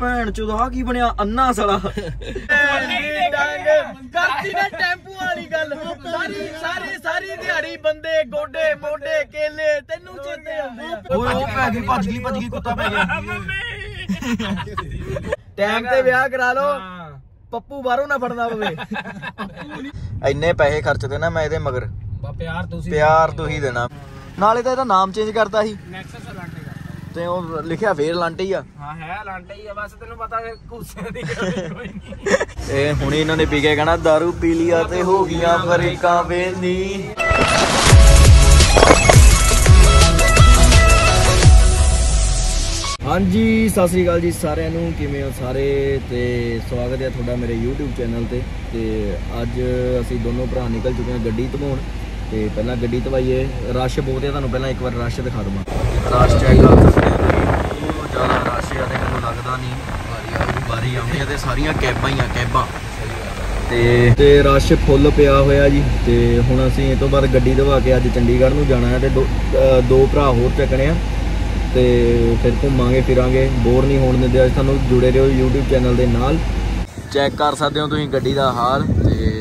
ਭੈਣ ਚੋਦਾ ਕੀ ਬਣਿਆ? ਅੰਨਾ ਸਾਲਾ। ਕਰਤੀ ਨੇ ਟੈਂਪੂ ਵਾਲੀ ਗੱਲ। ਸਾਰੀ ਸਾਰੀ ਸਾਰੀ ਦਿਹਾੜੀ ਬੰਦੇ ਗੋਡੇ ਮੋਢੇ ਕੇਲੇ ਤੈਨੂੰ ਚੇਤੇ ਆਉਂਦੇ ਆ। ਓਏ ਉਹ ਪੈ ਗਈ ਭੱਜ ਗਈ ਭੱਜ ਗਈ ਕੁੱਤਾ ਪੈ ਗਿਆ। ਟਾਈਮ ਤੇ ਵਿਆਹ ਕਰਾ ਲਓ। ਪੱਪੂ ਬਾਹਰੋਂ ਨਾ ਫੜਨਾ ਪਵੇ ਇੰਨੇ ਪੈਸੇ ਖਰਚਦੇ ਨਾ ਮੈਂ ਇਹਦੇ ਮਗਰ। ਬਾ ਪਿਆਰ ਤੁਸੀਂ ਪਿਆਰ ਤੂੰ ਹੀ ਦੇਣਾ। ਨਾਲੇ ਤਾਂ ਇਹਦਾ ਨਾਮ ਚੇਂਜ ਕਰਤਾ ਸੀ। ਨੈਕਸਸ ਤੇ ਉਹ ਲਿਖਿਆ ਫੇਰ ਲਾਂਟੇ ਹੀ ਆ। ਹਾਂ ਹੈ ਲਾਂਟੇ ਹੀ ਆ ਬਸ ਤੈਨੂੰ ਪਤਾ ਹੈ ਕੁੱਸੇ ਦੀ ਕੋਈ ਨਹੀਂ। ਇਹ ਹੁਣੇ ਇਹਨਾਂ ਨੇ ਪੀ ਕੇ ਕਹਿਣਾ दारू ਪੀ ਲਿਆ ਤੇ ਹੋ ਗਈਆਂ ਫਰੀਕਾਂ ਵੇਂਦੀ ਹਾਂਜੀ ਸਤਿ ਸ੍ਰੀ ਅਕਾਲ ਜੀ ਸਾਰਿਆਂ ਨੂੰ। ਕਿਵੇਂ ਹੋ ਸਾਰੇ? ਤੇ ਸਵਾਗਤ ਹੈ ਤੁਹਾਡਾ ਮੇਰੇ YouTube ਚੈਨਲ ਤੇ। ਤੇ ਅੱਜ ਅਸੀਂ ਦੋਨੋਂ ਭਰਾ ਨਿਕਲ ਚੁੱਕੇ ਹਾਂ ਗੱਡੀ ਧਵਾਉਣ ਤੇ ਪਹਿਲਾਂ ਗੱਡੀ ਧਵਾਈਏ। ਰਸ਼ ਬਹੁਤ ਹੈ ਤੁਹਾਨੂੰ ਪਹਿਲਾਂ ਇੱਕ ਵਾਰ ਰਸ਼ ਦਿਖਾ ਦਵਾਂ। ਰਸ਼ ਚੈੱਕ ਕਰ ਸਕਦੇ ਹੋ ਬਹੁਤ ਜ਼ਿਆਦਾ ਰਸ਼ ਹੈ ਤੇ ਨਹੀਂ। ਵਾਰੀ ਆਉਣੀ ਹੈ ਤੇ ਸਾਰੀਆਂ ਕੈਬਾਂ ਹੀ ਆ, ਕੈਬਾਂ। ਤੇ ਤੇ ਰਸ਼ ਫੁੱਲ ਪਿਆ ਹੋਇਆ ਜੀ, ਤੇ ਹੁਣ ਅਸੀਂ ਇਹ ਤੋਂ ਬਾਅਦ ਗੱਡੀ ਧਵਾ ਕੇ ਅੱਜ ਚੰਡੀਗੜ੍ਹ ਨੂੰ ਜਾਣਾ ਹੈ ਤੇ ਦੋ- ਅਹ, ਦੋ ਭਰਾ ਹੋਰ ਚੱਕਣੇ ਆ। ਤੇ ਫਿਰ ਘੁੰਮਾਂਗੇ, ਫਿਰਾਂਗੇ ਬੋਰ ਨਹੀਂ ਹੋਣ ਦਿੰਦੇ ਅੱਜ, ਤੁਹਾਨੂੰ ਜੁੜੇ ਰਹੋ YouTube ਚੈਨਲ ਦੇ ਨਾਲ। ਚੈੱਕ ਕਰ ਸਕਦੇ ਹੋ ਤੁਸੀਂ ਗੱਡੀ ਦਾ ਹਾਲ, ਤੇ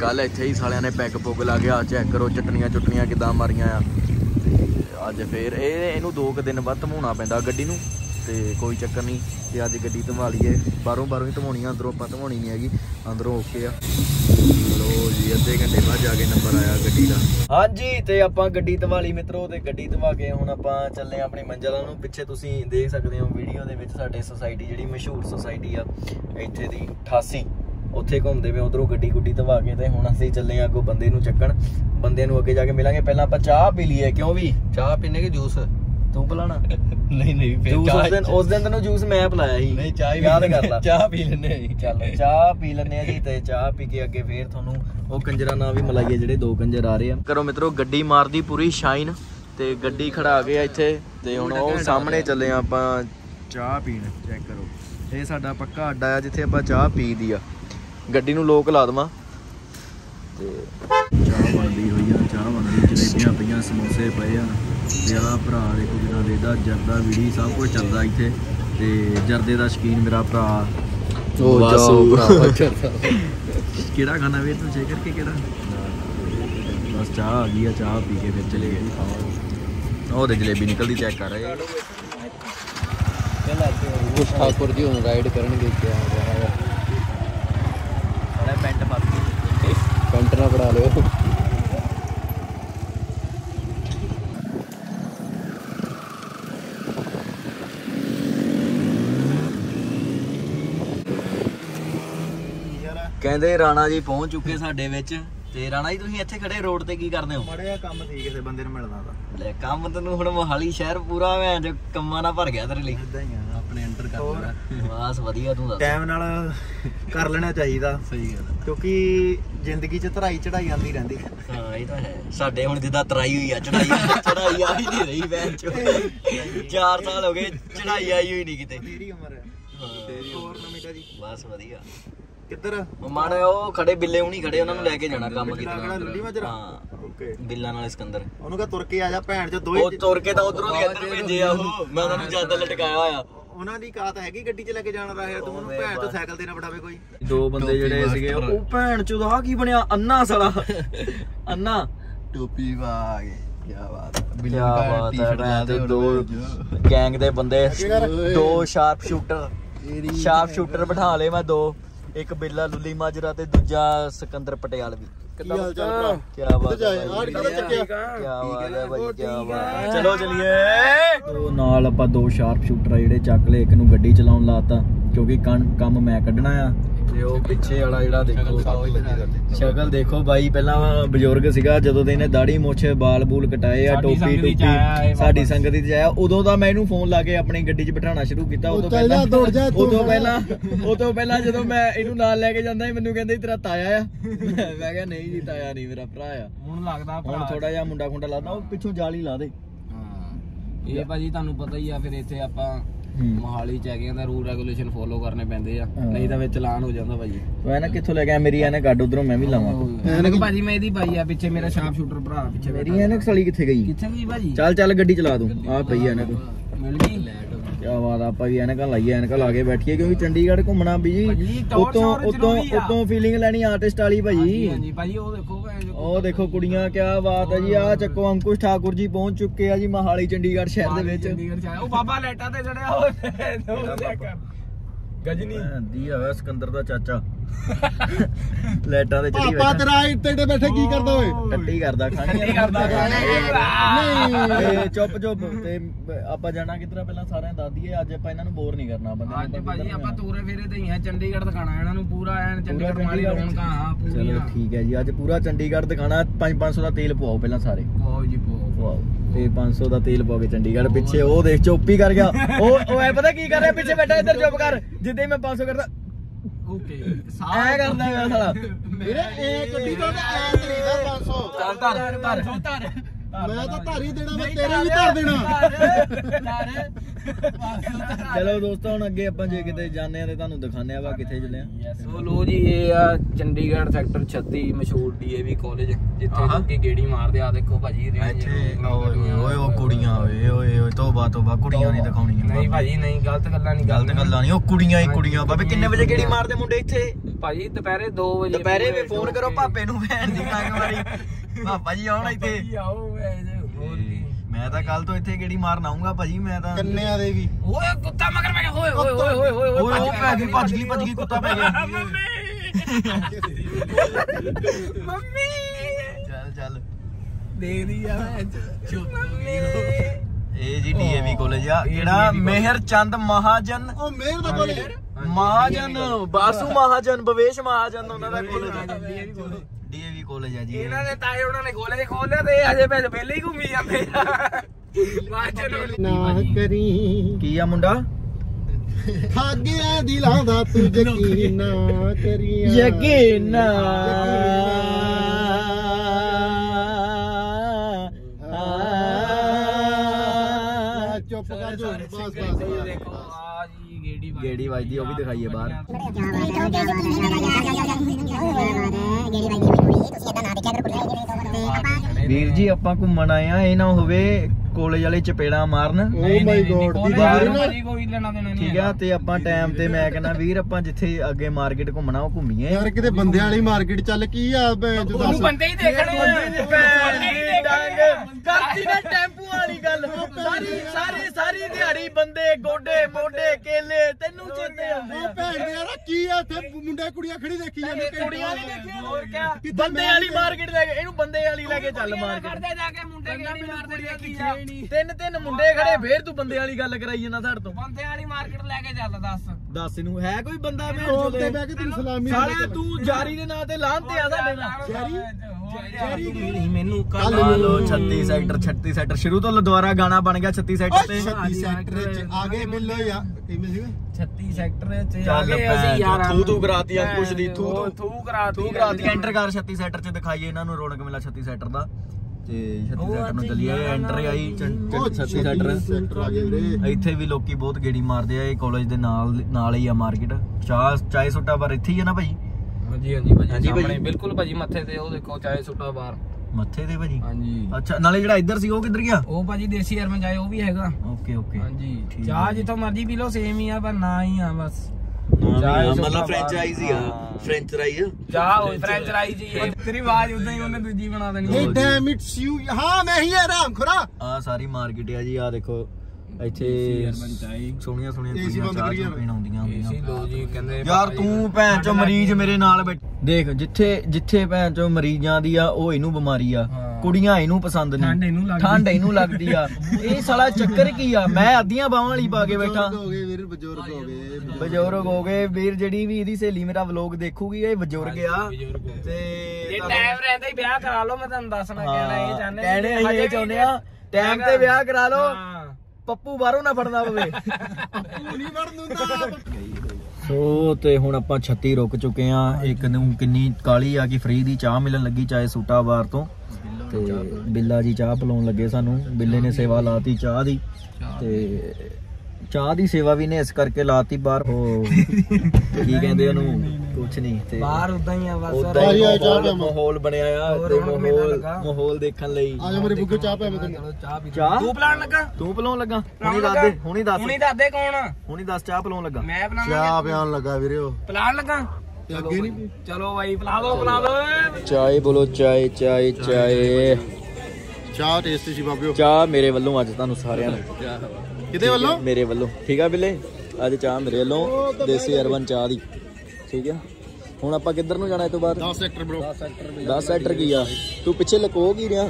ਕੱਲ ਇੱਥੇ ਹੀ ਸਾਲਿਆਂ ਨੇ ਪੈਗ ਪੁੱਗ ਲਾ ਕੇ ਚੈੱਕ ਕਰੋ, ਚਟਣੀਆਂ ਚੁਟਣੀਆਂ ਕਿਦਾਂ ਮਾਰੀਆਂ ਆ। ਤੇ ਅੱਜ ਫੇਰ ਇਹ ਇਹਨੂੰ ਦੋ ਕੁ ਦਿਨ ਬਾਅਦ ਧਮਾਉਣਾ ਪੈਂਦਾ ਗੱਡੀ ਨੂੰ। ਤੇ ਕੋਈ ਚੱਕਰ ਨਹੀਂ ਤੇ ਅੱਜ ਗੱਡੀ ਧਮਾ ਲਈਏ। ਬਾਹਰੋਂ ਬਾਹਰੋਂ ਹੀ ਧਮਾਉਣੀ ਆ ਅੰਦਰੋਂ ਆਪਾਂ ਧਮਾਉਣੀ ਨਹੀਂ ਹੈਗੀ। ਅੰਦਰੋਂ ਓਕੇ ਆ। ਲੋ ਜੀ ਅੱਧੇ ਘੰਟੇ ਬਾਅਦ ਜਾ ਕੇ ਨੰਬਰ ਆਇਆ ਗੱਡੀ ਦਾ। ਹਾਂਜੀ ਤੇ ਆਪਾਂ ਗੱਡੀ ਧਵਾ ਲਈ ਮਿੱਤਰੋ ਤੇ ਗੱਡੀ ਧਵਾ ਕੇ ਹੁਣ ਆਪਾਂ ਚੱਲੇ ਆਪਣੀ ਮੰਜ਼ਿਲ ਨੂੰ। ਪਿੱਛੇ ਤੁਸੀਂ ਦੇਖ ਸਕਦੇ ਹੋ ਵੀਡੀਓ ਦੇ ਵਿੱਚ ਸਾਡੇ ਸੁਸਾਇਟੀ ਜਿਹੜੀ ਮਸ਼ਹੂਰ ਸੁਸਾਇਟੀ ਆ ਇੱਥੇ ਦੀ 88 ਉੱਥੇ ਘੁੰਮਦੇ ਪਏ ਉਧਰੋਂ ਗੱਡੀ ਗੁੱਡੀ ਧਵਾ ਕੇ ਤੇ ਹੁਣ ਅਸੀਂ ਚੱਲੇ ਆਂ ਅੱਗੋਂ ਬੰਦੇ ਨੂੰ ਚੱਕਣ। ਬੰਦੇ ਨੂੰ ਅੱਗੇ ਜਾ ਕੇ ਮਿਲਾਂਗੇ। ਪਹਿਲਾਂ ਆਪਾਂ ਚਾਹ ਪੀ ਲਈਏ ਕਿਉਂ ਵੀ? ਚਾਹ ਪੀਣੇ ਕਿ ਜੂਸ? ਤੂੰ ਪਿਲਾਣਾ ਨਹੀਂ ਨਹੀਂ ਜੂਸ ਉਸ ਦਿਨ ਉਸ ਦਿਨ ਤੈਨੂੰ ਜੂਸ ਮੈਂ ਪਿਲਾਇਆ ਸੀ। ਨਹੀਂ ਚਾਹ ਯਾਦ ਕਰ ਲਾ। ਚਾਹ ਪੀ ਲੈਣੇ ਆ ਚੱਲ ਚਾਹ ਪੀ ਲੈਣੇ ਆ ਜੀ ਤੇ ਚਾਹ ਪੀ ਕੇ ਅੱਗੇ ਫੇਰ ਤੁਹਾਨੂੰ ਉਹ ਕੰਜਰਾਂ ਨਾਲ ਵੀ ਮਿਲਾਈਏ ਜਿਹੜੇ ਦੋ ਕੰਜਰ ਆ ਰਹੇ ਆ। ਕਰੋ ਮਿੱਤਰੋ ਗੱਡੀ ਮਾਰਦੀ ਪੂਰੀ ਸ਼ਾਈਨ ਤੇ ਗੱਡੀ ਖੜਾ ਕੇ ਇੱਥੇ ਤੇ ਹੁਣ ਉਹ ਸਾਹਮਣੇ ਚੱਲੇ ਆ ਆਪਾਂ। ਚਾਹ ਪੀਣ ਚੈੱਕ ਕਰੋ। ਇਹ ਸਾਡਾ ਪੱਕਾ ਅੱਡਾ ਆ ਜਿੱਥੇ ਆਪਾਂ ਚਾਹ ਪੀਦੀ ਆ। ਗੱਡੀ ਨੂੰ ਲੋਕ ਲਾ ਦਵਾਂ। ਤੇ ਚਾਹ ਬਣਦੀ ਹੋਈ ਆ ਚਾਹ ਬਣਦੀ ਜਲੇਬੀਆਂ ਪਈਆਂ ਸਮੋਸੇ ਪਏ ਆ। ਆਹ ਭਰਾ ਦੇਖੋ ਕਿਦਾਂ ਦੇਦਾ ਜਰਦਾ ਵੀੜੀ ਸਭ ਕੁਝ ਚੱਲਦਾ ਇੱਥੇ ਤੇ ਜਰਦੇ ਦਾ ਸ਼ਕੀਨ ਮੇਰਾ ਭਰਾ। ਉਹ। ਜਾਓ। ਕਿਹੜਾ ਖਾਣਾ ਵੇ ਤੂੰ ਚੈੱਕ ਕਰਕੇ ਕਿਹੜਾ? ਬਸ ਚਾਹ ਆ ਗਈ ਆ ਚਾਹ ਪੀ ਕੇ ਫਿਰ ਚਲੇ ਗਏ। ਉਹ ਦੇ ਜਲੇਬੀ ਨਿਕਲਦੀ ਚੈੱਕ ਕਰ ਰਹੇ ਉਸ ਠਾਕੁਰ ਜੀ ਹੁਣ ਰਾਈਡ ਕਰਨਗੇ ਕਿਆ ਹੋਇਆ। ਸਾਡਾ ਪੈਂਟ ਫਸ ਪੈਂਟ ਨਾ ਫੜਾ ਲਿਓ। ਕਹਿੰਦੇ ਰਾਣਾ ਜੀ ਪਹੁੰਚ ਚੁੱਕੇ ਸਾਡੇ ਵਿੱਚ ਤੇ ਰਾਣਾ ਜੀ ਤੁਸੀਂ ਇੱਥੇ ਖੜੇ ਰੋਡ ਤੇ ਕੀ ਕਰਦੇ ਹੋ? ਮੜਿਆ ਕੰਮ ਸੀ ਕਿਸੇ ਬੰਦੇ ਨੂੰ ਮਿਲਣਾ ਦਾ ਲੈ ਕੰਮ ਤੈਨੂੰ ਹੁਣ ਮੋਹਾਲੀ ਸ਼ਹਿਰ ਪੂਰਾ ਮੈਂ ਜੋ ਕੰਮਾਂ ਨਾਲ ਭਰ ਗਿਆ ਤੇਰੇ ਲਈ। ਇਦਾਂ ਹੀ ਆ ਆਪਣੇ ਐਂਟਰ ਕਰ ਲੈਣਾ। ਬਸ ਵਧੀਆ ਤੂੰ ਦੱਸ। ਟਾਈਮ ਨਾਲ ਕਰ ਲੈਣਾ ਚਾਹੀਦਾ। ਸਹੀ ਗੱਲ ਕਿਉਂਕਿ ਜ਼ਿੰਦਗੀ 'ਚ ਧਰਾਈ ਚੜਾਈ ਆਉਂਦੀ ਰਹਿੰਦੀ। ਹੈ ਹਾਂ ਇਹ ਤਾਂ ਹੈ। ਸਾਡੇ ਹੁਣ ਜਿੱਦਾਂ ਤਰਾਈ ਹੋਈ ਆ ਚੜਾਈ ਚੜਾਈ ਆ ਹੀ ਨਹੀਂ ਰਹੀ ਬੈਂਚ ਚੋ। 4 ਸਾਲ ਹੋ ਗਏ ਚੜਾਈ ਆਈ ਹੋਈ ਨਹੀਂ ਕਿਤੇ। ਤੇਰੀ ਉਮਰ ਹੈ। ਹੋਰ ਨਮਿਤਾ ਜੀ ਬਸ ਵਧੀਆ। ਕਿੱਧਰ? ਉਹ ਮਾੜੇ ਉਹ ਖੜੇ ਬਿੱਲੇ ਹੁਣੀ ਖੜੇ ਉਹਨਾਂ ਨੂੰ ਲੈ ਕੇ ਜਾਣਾ ਕੰਮ ਕੀਤਾ ਕਿਹੜਾ ਲੁੱਡੀ ਮਾਜਰਾ? ਹਾਂ। ਓਕੇ। ਬਿੱਲਾਂ ਨਾਲ ਸਿਕੰਦਰ। ਉਹਨੂੰ ਕਹ ਤੁਰ ਕੇ ਆ ਜਾ ਭੈਣ ਚ ਉਹ ਦੋਏ ਤੁਰ ਕੇ ਤਾਂ ਉਧਰੋਂ ਦੀ ਇੱਧਰ ਭੇਜੇ ਆ ਉਹ। ਮੈਂ ਉਹਨਾਂ ਨੂੰ ਜਦ ਲਟਕਾਇਆ ਹੋਇਆ। ਉਹਨਾਂ ਦੀ ਕਾਤ ਹੈਗੀ ਗੱਡੀ 'ਚ ਲੈ ਕੇ ਜਾਣ ਦਾ ਹੈ ਤੂੰ ਉਹਨੂੰ ਭੈਣ ਤੋਂ ਸਾਈਕਲ ਤੇ ਨਾ ਬਿਠਾਵੇ ਕੋਈ। ਦੋ ਬੰਦੇ ਜਿਹੜੇ ਸੀਗੇ ਉਹ ਭੈਣ ਚੋਦਾ ਕੀ ਬਣਿਆ? ਅੰਨਾ ਸਾਲਾ। ਅੰਨਾ। ਟੋਪੀ ਪਾ ਕੇ ਕੀ ਬਾਤ ਕੀ ਬਾਤ ਹੈ ਤੇ ਦੋ ਗੈਂਗ ਦੇ ਬੰਦੇ ਦੋ ਸ਼ਾਰਪ ਸ਼ੂਟਰ ਸ਼ਾਰਪ ਸ਼ੂਟਰ ਬਿਠਾ ਲਏ ਮੈਂ ਦੋ। ਇੱਕ ਬਿੱਲਾ ਲੁੱਲੀ ਮਾਜਰਾ ਤੇ ਦੂਜਾ ਸਿਕੰਦਰ ਪਟਿਆਲ ਵੀ। ਕੀ ਹਾਲ ਚਾਲ ਭਰਾ? ਕੀ ਬਾਤ ਹੈ ਆਹ ਕਿਹੜਾ ਚੱਕਿਆ? ਕੀ ਬਾਤ ਹੈ ਭਾਈ ਕੀ ਬਾਤ ਹੈ? ਚਲੋ ਚਲਿਏ। ਤੋਂ ਨਾਲ ਆਪਾਂ ਦੋ ਸ਼ਾਰਪ ਸ਼ੂਟਰ ਆ ਜਿਹੜੇ ਚੱਕ ਲਏ ਇੱਕ ਨੂੰ ਗੱਡੀ ਚਲਾਉਣ ਲਾਤਾ। ਕਿਉਂਕਿ ਕੰ- ਕੰਮ ਮੈਂ ਕੱਢਣਾ ਆ। ਤੇ ਉਹ ਪਿੱਛੇ ਵਾਲਾ ਜਿਹੜਾ ਦੇਖੋ ਸ਼ਕਲ ਦੇਖੋ ਬਾਈ ਪਹਿਲਾਂ ਬਜ਼ੁਰਗ ਸੀਗਾ ਜਦੋਂ ਦੇ ਇਹਨੇ ਦਾੜੀ ਮੁੱਛ ਬਾਲ ਬੂਲ ਕਟਾਏ ਆ ਸਾਡੀ ਟੋਪੀ ਸੰਗਤੀ ਚ ਟੋਪੀ ਆਇਆ ਇਹ ਸਾਡੀ ਵਾਪਸ। ਸੰਗਤ ਚ ਆਇਆ ਉਦੋਂ ਦਾ ਮੈਂ ਇਹਨੂੰ ਫੋਨ ਲਾ ਕੇ ਆਪਣੀ ਗੱਡੀ 'ਚ ਬਿਠਾਉਣਾ ਸ਼ੁਰੂ ਕੀਤਾ ਉਦੋਂ ਪਹਿਲਾਂ। ਉਦੋਂ ਪਹਿਲਾਂ ਉਦੋਂ ਪਹਿਲਾਂ ਜਦੋਂ ਮੈਂ ਇਹਨੂੰ ਨਾਲ ਲੈ ਕੇ ਜਾਂਦਾ ਸੀ ਮੈਨੂੰ ਕਹਿੰਦੇ ਤੇਰਾ ਤਾਇਆ ਆ। ਮੈਂ ਕਿਹਾ ਨਹੀਂ ਜੀ ਤਾਇਆ ਨਹੀਂ ਮੇਰਾ ਭਰਾ ਆ। ਹੁਣ ਲੱਗਦਾ ਹੁਣ ਥੋੜਾ ਜਿਹਾ ਮੁੰਡਾ ਖੁੰਡਾ ਲਾਦਾ ਉਹ ਪਿੱਛੋਂ ਜਾਲੀ ਲਾ ਦੇ। ਹਾਂ। ਇਹ ਭਾਜੀ ਤੁਹਾਨੂੰ ਪਤਾ ਹੀ ਆ ਫਿਰ ਇੱਥੇ ਆਪਾਂ ਮੋਹਾਲੀ ਚ ਹੈਗੇ ਤਾਂ ਰੂਲ ਰੈਗੂਲੇਸ਼ਨ ਫੋਲੋ ਕਰਨੇ ਪੈਂਦੇ ਆ। ਨਹੀਂ ਤਾਂ ਵਿੱਚ ਚਲਾਨ ਹੋ ਜਾਂਦਾ ਭਾਜੀ ਤੂੰ ਐ ਨਾ ਕਿੱਥੋਂ ਲੈ ਕੇ ਆਇਆ ਮੇਰੀ ਐਨਕ ਕੱਢ ਉਧਰੋਂ ਮੈਂ ਵੀ ਲਾਵਾਂ ਐਨਕ ਭਾਜੀ ਮੈਂ ਇਹਦੀ ਪਾਈ ਆ ਪਿੱਛੇ ਮੇਰਾ ਸ਼ਾਰਪ ਸ਼ੂਟਰ ਭਰਾ ਪਿੱਛੇ ਮੇਰੀ ਐਨਕ ਸਾਲੀ ਕਿੱਥੇ ਗਈ? ਕਿੱਥੇ ਗਈ ਭਾਜੀ ਚੱਲ ਚੱਲ ਗੱਡੀ ਚਲਾ ਦੂੰ ਆ ਪਈ ਐਨਕ। ਮਿਲ ਗਈ? ਕੀ ਕਿਆ ਬਾਤ ਆ, ਆਪਾਂ ਵੀ ਐਨਕਾਂ ਲਾਈਏ ਐਨਕਾਂ ਲਾ ਕੇ ਬੈਠੀਏ ਕਿਉਂਕਿ ਚੰਡੀਗੜ੍ਹ ਘੁੰਮਣਾ ਵੀ ਜੀ ਉਤੋਂ ਉਤੋਂ ਆ। ਉਤੋਂ ਫੀਲਿੰਗ ਲੈਣੀ ਆਰਟਿਸਟ ਵਾਲੀ ਹਾਂਜੀ ਭਾਜੀ ਉਹ ਦੇਖੋ। ਉਹ ਦੇਖੋ ਕੁੜੀਆਂ ਕਿਆ ਬਾਤ ਹੈ ਜੀ ਆ ਚੱਕੋ ਅੰਕੁਸ਼ ਠਾਕੁਰ ਜੀ ਪਹੁੰਚ ਚੁੱਕੇ ਆ ਜੀ ਮਹਾਲੀ ਚੰਡੀਗੜ੍ਹ ਸ਼ਹਿਰ ਦੇ ਵਿੱਚ ਚੰਡੀਗੜ੍ਹ। ਉਹ ਬਾਬਾ ਲੈਟਾਂ ਤੇ ਚੜਿਆ ਉਹ ਗਜਨੀ ਦੀ ਆ ਸਿਕੰਦਰ ਦਾ ਚਾਚਾ। ਲੈਟਾਂ ਤੇ ਚੜੀ ਪਾਪਾ ਤੇਰਾ ਇੱਥੇ ਤੇ ਬੈਠੇ ਕੀ ਕਰਦਾ ਓਏ? ਟੱਟੀ ਕਰਦਾ ਖਾਣੀ ਟੱਟੀ ਕਰਦਾ ਤੇ ਚੁੱਪ ਚੁੱਪ। ਤੇ ਆਪਾਂ ਜਾਣਾ ਕਿਧਰ ਪਹਿਲਾਂ ਸਾਰਿਆਂ ਦਈਏ ਅੱਜ ਆਪਾਂ ਇਹਨਾਂ ਨੂੰ ਬੋਰ ਨਹੀਂ ਕਰਨਾ ਬੰਦੇ ਅੱਜ ਭਾਜੀ ਆਪਾਂ ਤੂਰੇ ਫੇਰੇ ਤੇ ਹੀ ਆ ਚੰਡੀਗੜ੍ਹ ਦਿਖਾਣਾ ਇਹਨਾਂ ਨੂੰ ਪੂਰਾ ਐਨ ਚੰਡੀਗੜ੍ਹ ਮਾਲੀ ਰੌਣਕਾਂ ਹਾਂ ਚਲੋ ਪੂਰੀਆਂ ਠੀਕ ਹੈ ਜੀ ਅੱਜ ਪੂਰਾ ਚੰਡੀਗੜ੍ਹ ਦਿਖਾਣਾ 5-500 ਦਾ ਤੇਲ ਪਵਾਓ ਪਹਿਲਾਂ ਸਾਰੇ। ਵਾਓ ਜੀ ਵਾਓ ਵਾਓ ਤੇ 500 ਦਾ ਤੇਲ ਪਾ ਕੇ ਚੰਡੀਗੜ੍ਹ ਪਿੱਛੇ ਉਹ ਦੇਖ ਚੁੱਪ ਹੀ ਕਰ ਗਿਆ। ਉਹ ਉਹ ਐ ਪਤਾ ਕੀ ਕਰ ਰਿਹਾ ਪਿੱਛੇ ਬੈਠਾ ਇੱਧਰ ਚੁੱਪ ਕਰ। ਜਿੱਦੇ ਮੈਂ 500 ਕਰਦਾ। ਓਕੇ। ਐ ਕਰਦਾ ਹੈ ਸਾਲਾ। ਵੀਰੇ ਕੱਢੀ ਦਾ ਤੇ ਐ ਤਰੀਦਾ 500 ਧਰ ਧਰ ਧਰ। ਧਰ। ਮੈਂ ਤਾਂ ਧਾਰੀ ਦੇਣਾ ਮੈਂ ਤੇਰੇ ਵੀ ਧਰ ਦੇਣਾ। ਚਲੋ ਦੋਸਤੋ ਹੁਣ ਅੱਗੇ ਆਪਾਂ ਜੇ ਕਿਤੇ ਜਾਂਦੇ ਆ ਤੇ ਤੁਹਾਨੂੰ ਦਿਖਾਉਂਦੇ ਆ ਵਾ ਕਿੱਥੇ ਚੱਲੇ ਆ। ਸੋ ਲੋ ਜੀ ਇਹ ਆ ਚੰਡੀਗੜ੍ਹ ਸੈਕਟਰ 36 ਮਸ਼ਹੂਰ ਡੀਏਵੀ ਕਾਲਜ ਜਿੱਥੇ। ਲੋਕੀ ਗੇੜੀ ਮਾਰਦੇ ਆ। ਦੇਖੋ ਭਾਜੀ range ਓਏ ਉਹ ਕੁੜੀਆਂ ਓਏ ਓਏ ਓਏ ਤੋਬਾ ਤੋਬਾ ਕੁੜੀਆਂ ਨਹੀਂ ਦਿਖਾਉਣੀਆਂ। ਨਹੀਂ ਭਾਜੀ ਨਹੀਂ ਗਲਤ ਗੱਲਾਂ ਨਹੀਂ ਗਲਤ ਗੱਲਾਂ ਨਹੀਂ ਉਹ ਕੁੜੀਆਂ ਹੀ ਕੁੜੀਆਂ। ਬਾਬੇ ਕਿੰਨੇ ਵਜੇ ਕਿਹੜੀ ਮਾਰਦੇ ਮੁੰਡੇ ਇੱਥੇ? ਭਾਜੀ ਦੁਪਹਿਰੇ 2 ਵਜੇ ਦੁਪਹਿਰੇ ਵੀ ਫੋਨ ਕਰੋ ਭਾਪੇ ਨੂੰ ਭੈਣ ਦੀ ਕੰਗ ਵਾਰੀ ਪਾਪਾ ਜੀ ਆਉਣ ਇੱਥੇ। ਭਾਜੀ ਆਓ ਵੈਸੇ ਹੋਰ ਕੀ। ਮੈਂ ਤਾਂ ਕੱਲ ਤੋਂ ਇੱਥੇ ਕਿਹੜੀ ਮਾਰਨ ਆਉਂਗਾ ਭਾਜੀ ਮੈਂ ਤਾਂ ਕੰਨਿਆਂ ਦੇ ਵੀ। ਓਏ ਕੁੱਤਾ ਮਗਰ ਪੈ ਗਿਆ ਓਏ ਓਏ ਓਏ ਓਏ ਓਏ ਓਏ ਉਹ ਭੈਣ ਦੀ ਭੱਜ ਗਈ ਭੱਜ ਗਈ ਕੁੱਤਾ ਪੈ ਗਿਆ। ਮੰਮੀ। ਚੱਲ ਚੱਲ। ਦੇ ਦੀ ਆ ਚੁੱਪ ਇਹ ਜੀ ਡੀਏਵੀ ਕਾਲਜ ਆ ਕਿਹੜਾ ਮਿਹਰ ਚੰਦ ਮਹਾਜਨ। ਉਹ ਮੇਰ ਦਾ ਕੋਲੇ ਮਹਾਜਨ ਬਾਸੂ ਮਹਾਜਨ ਬਵੇਸ਼ ਮਹਾਜਨ ਉਹਨਾਂ ਦਾ ਕਾਲਜ। ਡੀਏਵੀ ਕਾਲਜ ਆ ਜੀ। ਇਹ। ਇਹਨਾਂ ਨੇ ਤਾਏ ਉਹਨਾਂ ਨੇ ਖੋਲੇ ਖੋਲਿਆ ਤੇ ਅਜੇ ਭੇਜ ਪਹਿਲੇ ਹੀ ਘੁੰਮੀ ਜਾਂਦੇ ਆ। ਨਾ ਕਰੀ। ਕੀ ਆ ਮੁੰਡਾ? ਖਾਗਿਆ ਦਿਲਾਂ ਦਾ ਤੂੰ ਯਕੀਨ ਨਾ ਕਰੀ। ਯਕੀਨ ਚੁੱਪ ਕਰ ਜੋ ਬਸ ਬਸ। ਗੇੜੀ ਵੱਜਦੀ ਉਹ ਵੀ ਦਿਖਾਈਏ ਬਾਹਰ। ਵੀਰ ਜੀ ਆਪਾਂ ਘੁੰਮਣ ਆਏ ਆ ਇਹ ਨਾ ਹੋਵੇ ਕਾਲਜ ਵਾਲੇ ਚਪੇੜਾ ਮਾਰਨ। ਓ ਮਾਈ ਗੋਡ ਨਹੀਂ ਠੀਕ ਆ ਤੇ ਆਪਾਂ ਟਾਈਮ ਤੇ ਮੈਂ ਕਹਿੰਦਾ ਵੀਰ ਆਪਾਂ ਜਿੱਥੇ ਅੱਗੇ ਮਾਰਕੀਟ ਘੁੰਮਣਾ ਉਹ ਘੁੰਮੀਏ। ਯਾਰ ਕਿਤੇ ਬੰਦਿਆਂ ਵਾਲੀ ਮਾਰਕੀਟ ਚੱਲ ਕੀ ਆ ਬੰਦੇ ਹੀ ਦੇਖਣੇ ਆ। ਭੈਣ ਦੀ ਡੰਗ। ਕਰਤੀ ਨਾ ਟੈਂਪੂ ਵਾਲੀ ਗੱਲ। ਸਾਰੀ ਸਾਰੀ ਸਾਰੀ ਦਿਹਾੜੀ ਬੰਦੇ ਗੋਡੇ ਮੋਢੇ ਕੇਲੇ ਤੈਨੂੰ ਚੇਤੇ ਆਉਂਦੇ ਉਹ ਭੈਣ ਦੇ ਯਾਰ ਕੀ ਆ ਇੱਥੇ? ਮੁੰਡੇ ਕੁੜੀਆਂ ਖੜੀ ਦੇਖੀ ਜਾਂਦੇ ਕੁੜੀਆਂ ਨਹੀਂ ਦੇਖੀਆਂ ਹੋਰ ਕਿਆ? ਕਿੱਥੇ ਬੰਦੇ ਵਾਲੀ ਮਾਰਕੀਟ ਲੈ ਕੇ ਇਹਨੂੰ ਬੰਦੇ ਵਾਲੀ ਲੈ ਕੇ ਚੱਲ ਮਾਰਕੀਟ ਕਰਦੇ ਜਾ ਕੇ ਮੁੰਡੇ ਕਿਹੜੀ ਮਾਰਦੇ ਦੇਖੀ ਆ? ਤਿੰਨ ਤਿੰਨ ਮੁੰਡੇ ਖੜੇ ਫੇਰ ਤੂੰ ਬੰਦੇ ਵਾਲੀ ਗੱਲ ਕਰਾਈ ਜਾਂਦਾ ਸਾਡੇ ਤੋਂ। ਬੰਦੇ ਵਾਲੀ ਮਾਰਕੀਟ ਲੈ ਕੇ ਚੱਲ ਦੱਸ। ਦੱਸ ਇਹਨੂੰ ਹੈ ਕੋਈ ਬੰਦਾ ਮੈਂ ਤੇ ਬਹਿ ਕੇ ਤੈਨੂੰ ਸਲਾਮੀ ਸਾਲਿਆ ਤੂੰ ਜਾਰੀ ਦੇ ਨਾਂ ਤੇ ਲਾਂਤੇ ਆ ਸਾਡੇ ਨਾਲ। ਜੈਰੀ? ਮੈਨੂੰ ਕੱਲ੍ਹ ਲਾ ਲੋ 36 ਸੈਕਟਰ 36 ਸੈਕਟਰ ਸ਼ੁਰੂ ਤੋਂ ਦੁਆਰਾ ਗਾਣਾ ਬਣ ਗਿਆ 36 ਸੈਕਟਰ ਤੇ। 36 ਸੈਕਟਰ ਚ ਆ ਗਏ ਮਿਲੋ ਯਾ ਕਿਵੇਂ ਸੀਗਾ? 36 ਸੈਕਟਰ ਚ ਆ ਚੱਲ ਗਏ ਅਸੀਂ ਭੈਣ ਯਾਰ ਥੂ ਥੂ ਕਰਾਤੀ ਅੰਕੁਸ਼ ਦੀ, ਥੂ ਥੂ। ਥੂ ਕਰਾਤੀ ਤੂੰ ਰਾਤੀ ਐਂਟਰ ਕਰ 36 ਸੈਕਟਰ ਚ ਦਿਖਾਈਏ ਇਹਨਾਂ ਨੂੰ ਰੌਣਕ ਮੇਲਾ 36 ਸੈਕਟਰ ਦਾ। ਤੇ 36 ਉਹ ਸੈਕਟਰ ਨੂੰ ਅੱਜ ਚੱਲੀਏ ਯਾਰ ਐਂਟਰ ਆਈ ਉਹ 36 ਸੈਕਟਰ ਸੈਕਟਰ ਆ ਗਏ ਵੀਰੇ। ਇੱਥੇ ਵੀ ਲੋਕੀ ਬਹੁਤ ਗੇੜੀ ਮਾਰਦੇ ਆ ਇਹ ਕਾਲਜ ਦੇ ਨਾਲ ਨਾਲ ਹੀ ਆ ਮਾਰਕੀਟ ਚਾਹ ਚਾਏ ਸੁੱਟਾ ਪਰ ਇੱਥੇ ਹੀ ਆ ਨਾ ਭਾਈ। ਹਾਂਜੀ ਹਾਂਜੀ ਭਾਜੀ ਹਾਂਜੀ ਭਾਜੀ। ਸਾਹਮਣੇ ਬਿਲਕੁਲ ਭਾਜੀ ਮੱਥੇ ਤੇ ਉਹ ਦੇਖੋ ਚਾਹੇ ਸੁੱਟਾ ਬਾਹਰ। ਮੱਥੇ ਤੇ ਭਾਜੀ? ਹਾਂਜੀ। ਅੱਛਾ ਨਾਲੇ ਜਿਹੜਾ ਇੱਧਰ ਸੀ ਉਹ ਕਿੱਧਰ ਗਿਆ? ਉਹ ਭਾਜੀ ਦੇਸੀ ਅਰਮਨ ਚਾਹੇ ਉਹ ਵੀ ਹੈਗਾ। Okay okay. ਹਾਂਜੀ। ਠੀਕ ਚਾਹ। ਜਿੱਥੋਂ ਮਰਜ਼ੀ ਪੀ ਲਓ ਸੇਮ ਹੀ ਆ ਪਰ ਨਾ ਹੀ ਆ ਬਸ। ਚਾਹ ਮਤਲਬ ਹੀ ਆ ਹਾਂ। ਫ੍ਰੈਂਚ ਰਾਈ ਆ ਚਾਹ ਹੋਈ ਫ੍ਰੈਂਚ ਰਾਈ ਜੀ ਇਹ ਤੇਰੀ ਆਵਾਜ਼ ਉਦਾਂ ਹੀ ਉਹਨੇ ਦੂਜੀ ਬਣਾ ਦੇਣੀ। ਇਹ ਡੈਮ ਇਟਸ ਯੂ ਹਾਂ ਮੈਂ ਹੀ ਆ ਰਾਮ ਖੁਰਾ। ਆ ਸਾਰੀ ਮਾਰਕੀਟ ਆ ਜੀ ਆ ਦੇਖੋ। ਇੱਥੇ ਸੋਹਣੀਆਂ ਸੋਹਣੀਆਂ ਕੁੜੀਆਂ ਚਾਹ ਚੂਹ। ਪੀਣ ਆਉਂਦੀਆਂ ਹੁੰਦੀਆਂ। ਲੋ ਜੀ ਕਹਿੰਦੇ ਯਾਰ ਤੂੰ ਭੈਣ ਚੋ ਮਰੀਜ਼ ਮੇਰੇ ਨਾਲ ਬੈਠ ਦੇਖ ਜਿੱਥੇ ਜਿੱਥੇ ਭੈਣ ਚੋ ਮਰੀਜ਼ਾਂ ਦੀ ਆ ਉਹ ਇਹਨੂੰ ਬਿਮਾਰੀ ਆ। ਕੁੜੀਆਂ ਇਹਨੂੰ ਪਸੰਦ ਨਹੀਂ। ਠੰਡ ਇਹਨੂੰ ਲੱਗਦੀ। ਠੰਡ ਇਹਨੂੰ ਲੱਗਦੀ ਆ। ਇਹ ਸਾਲਾ ਚੱਕਰ ਕੀ ਆ? ਮੈਂ ਅੱਧੀਆਂ ਬਾਹਾਂ ਵਾਲੀ ਪਾ ਕੇ ਬੈਠਾ। ਬਜ਼ੁਰਗ ਹੋ ਗਏ ਵੀਰ ਬਜ਼ੁਰਗ ਹੋ ਗਏ। ਬਜ਼ੁਰਗ ਹੋ ਗਏ। ਵੀਰ ਜਿਹੜੀ ਵੀ ਇਹਦੀ ਸਹੇਲੀ ਮੇਰਾ ਵਲੌਗ ਦੇਖੂਗੀ ਇਹ ਬਜ਼ੁਰਗ ਆ। ਤੇ ਜੇ ਟਾਈਮ ਰਹਿੰਦਾ ਹੀ ਵਿਆਹ ਕਰਾ ਲਓ ਮੈਂ ਤੁਹਾਨੂੰ ਦੱਸਣਾ ਕਹਿਣਾ ਇਹ ਚਾਹੁੰਦੇ ਕਹਿਣੇ ਅਸੀਂ ਇਹ ਚਾਹੁੰਦੇ ਆ ਟਾਈਮ ਤੇ ਵਿਆਹ ਕਰਾ ਲਓ। ਪੱਪੂ ਬਾਹਰੋਂ ਨਾ ਫੜਨਾ ਪਵੇ। ਨਹੀਂ ਵੜਨ ਦਿੰਦਾ ਸੋ ਤੇ ਹੁਣ ਆਪਾਂ 36 ਰੁਕ ਚੁੱਕੇ ਆ ਇੱਕ ਨੂੰ ਕਿੰਨੀ ਕਾਲੀ ਆ ਕਿ ਫ੍ਰੀ ਦੀ ਚਾਹ ਮਿਲਣ ਲੱਗੀ ਚਾਹੇ ਸੂਟਾ ਬਾਰ ਤੋਂ। ਤੇ ਬਿੱਲਾ ਜੀ ਚਾਹ ਪਿਲਾਉਣ ਲੱਗੇ ਸਾਨੂੰ। ਬਿੱਲੇ ਨੇ ਸੇਵਾ ਲਾਤੀ ਚਾਹ ਦੀ। ਤੇ ਚਾਹ ਦੀ ਸੇਵਾ ਵੀ ਨੇ ਇਸ ਕਰਕੇ ਲਾਤੀ ਬਾਹਰ। ਉਹ ਕੀ ਕਹਿੰਦੇ ਉਹਨੂੰ? ਕੁਛ ਨਹੀਂ ਤੇ ਬਾਹਰ ਉਦਾਂ ਹੀ ਆ ਬਸ। ਉਦਾਂ ਹੀ ਆ ਚਾਹ ਮਾਹੌਲ- ਪਿਆਵਾਂ। ਮਾਹੌਲ ਬਣਿਆ ਆ ਤੇ ਮਾਹੌਲ ਲੱਗਾ। ਮਾਹੌਲ ਦੇਖਣ ਲਈ। ਆ ਜਾ ਮੇਰੇ ਬੁੱਗੇ ਚਾਹ ਪਿਆ ਮੈਂ ਤੈਨੂੰ। ਚਾਹ ਪੀ ਚਾਹ? ਤੂੰ ਪਲਾਣ ਲੱਗਾ? ਤੂੰ ਪਲਾਉਣ ਲੱਗਾ? ਹੁਣੀ ਦੱਸ? ਦੇ ਹੁਣੀ ਦੱਸ ਹੁਣੀ ਦੱਸ ਦੇ ਕੌਣ? ਹੁਣੀ ਦੱਸ ਚਾਹ ਪਲਾਉਣ ਲੱਗਾ? ਮੈਂ ਪਲਾਣ ਚਾਹ ਪਿਆਉਣ ਲੱਗਾ ਵੀਰੇ। ਉਹ ਪਲਾਣ ਲੱਗਾ ਅੱਗੇ ਨਹੀਂ ਚਲੋ ਬਾਈ ਚਾਏ ਬੋਲੋ ਚਾਏ ਚਾਏ ਚਾਏ ਚਾਹ ਟੇਸਟੀ ਸੀ ਬਾਬਿਓ। ਚਾਹ ਮੇਰੇ ਵੱਲੋਂ ਅੱਜ ਤੁਹਾਨੂੰ ਸਾਰਿਆਂ ਨੂੰ। ਕਿਹਦੇ ਵੱਲੋਂ? ਮੇਰੇ ਵੱਲੋਂ। ਠੀਕ ਆ ਬਿੱਲੇ? ਅੱਜ ਚਾਹ ਮੇਰੇ ਵੱਲੋਂ ਦੇਸੀ ਅਰਬਨ ਚਾਹ ਦੀ। ਠੀਕ ਆ? ਹੁਣ ਆਪਾਂ ਕਿੱਧਰ ਨੂੰ ਜਾਣਾ ਇਹ ਤੋਂ ਬਾਅਦ? 10 ਸੈਕਟਰ ਬ్రో 10 ਸੈਕਟਰ ਕੀ ਆ? ਤੂੰ ਪਿੱਛੇ ਲਕੋ ਕੀ ਰਿਹਾ।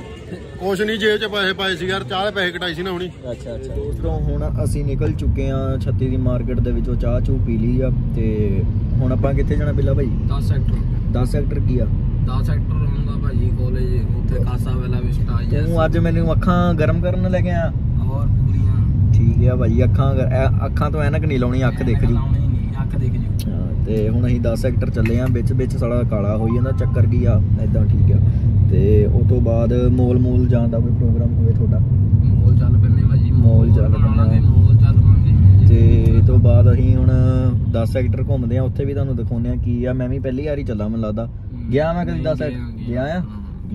ਕੁਛ ਨਹੀਂ ਜੇਬ 'ਚ ਪੈਸੇ ਪਾਏ ਸੀ ਯਾਰ ਚਾਹ ਦੇ ਪੈਸੇ ਕਟਾਈ ਸੀ ਨਾ ਹੁਣੀ। ਅੱਛਾ ਅੱਛਾ। ਦੋਸਤੋ ਹੁਣ ਅਸੀਂ ਨਿਕਲ ਚੁੱਕੇ ਆ ਛੱਤੀ ਦੀ ਮਾਰਕੀਟ ਦੇ ਵਿੱਚੋਂ ਚਾਹ ਚੂ ਪੀ ਲਈ ਆ ਤੇ ਹੁਣ ਆਪਾਂ ਕਿੱਥੇ ਜਾਣਾ ਬਿੱਲਾ ਭਾਈ 10 ਸੈਕਟਰ। 10 ਸੈਕਟਰ ਕੀ ਆ? 10 ਸੈਕਟਰ ਆਉਂਦਾ ਭਾਜੀ ਕਾਲਜ ਉੱਥੇ ਕਾਸਾ ਵੇਲਾ ਵਿਸਟਾ ਤੂੰ ਅੱਜ ਮੈਨੂੰ ਅੱਖਾਂ ਗਰਮ ਕਰਨ ਲੈ ਗਿਆ ਹੋਰ? ਪੂਰੀਆਂ ਠੀਕ ਆ ਭਾਈ ਅੱਖਾਂ ਅੱਖਾਂ ਤੋਂ ਐਨਕ ਨਹੀਂ ਲਾਉਣੀ ਅੱਖ ਦੇਖ ਜੀ। ਅੱਖ ਦੇਖ ਜੀ। ਹਾਂ, ਤੇ ਹੁਣ ਅਸੀਂ 10 ਸੈਕਟਰ ਚੱਲੇ ਆ ਵਿੱਚ ਵਿੱਚ ਸਾਲਾ ਕਾਲਾ ਹੋਈ ਜਾਂਦਾ ਚੱਕਰ ਕੀ ਆ? ਐਦਾਂ ਠੀਕ ਆ। ਤੇ ਉਸ ਤੋਂ ਬਾਅਦ ਮੋਲ ਮੂਲ ਜਾਣ ਦਾ ਕੋਈ ਪ੍ਰੋਗਰਾਮ ਹੋਵੇ ਤੁਹਾਡਾ? ਮੋਲ ਚੱਲ ਪੈਨੇ ਭਾਜੀ ਮੋਲ ਚੱਲ। ਵੀ ਮੋਲ ਚੱਲ ਪਾਂਗੇ ਤੇ ਤੋਂ ਬਾਅਦ ਅਸੀਂ ਹੁਣ 10 ਸੈਕਟਰ ਘੁੰਮਦੇ ਆ ਉੱਥੇ ਵੀ ਤੁਹਾਨੂੰ ਦਿਖਾਉਂਦੇ ਆ ਕੀ ਆ। ਮੈਂ ਵੀ ਪਹਿਲੀ ਵਾਰੀ ਚੱਲਾਂ ਮੈਨੂੰ ਲੱਗਦਾ। ਗਿਆ ਮੈਂ ਕਦੀ 10 ਸੈਕਟਰ ਗਿਆ ਆ?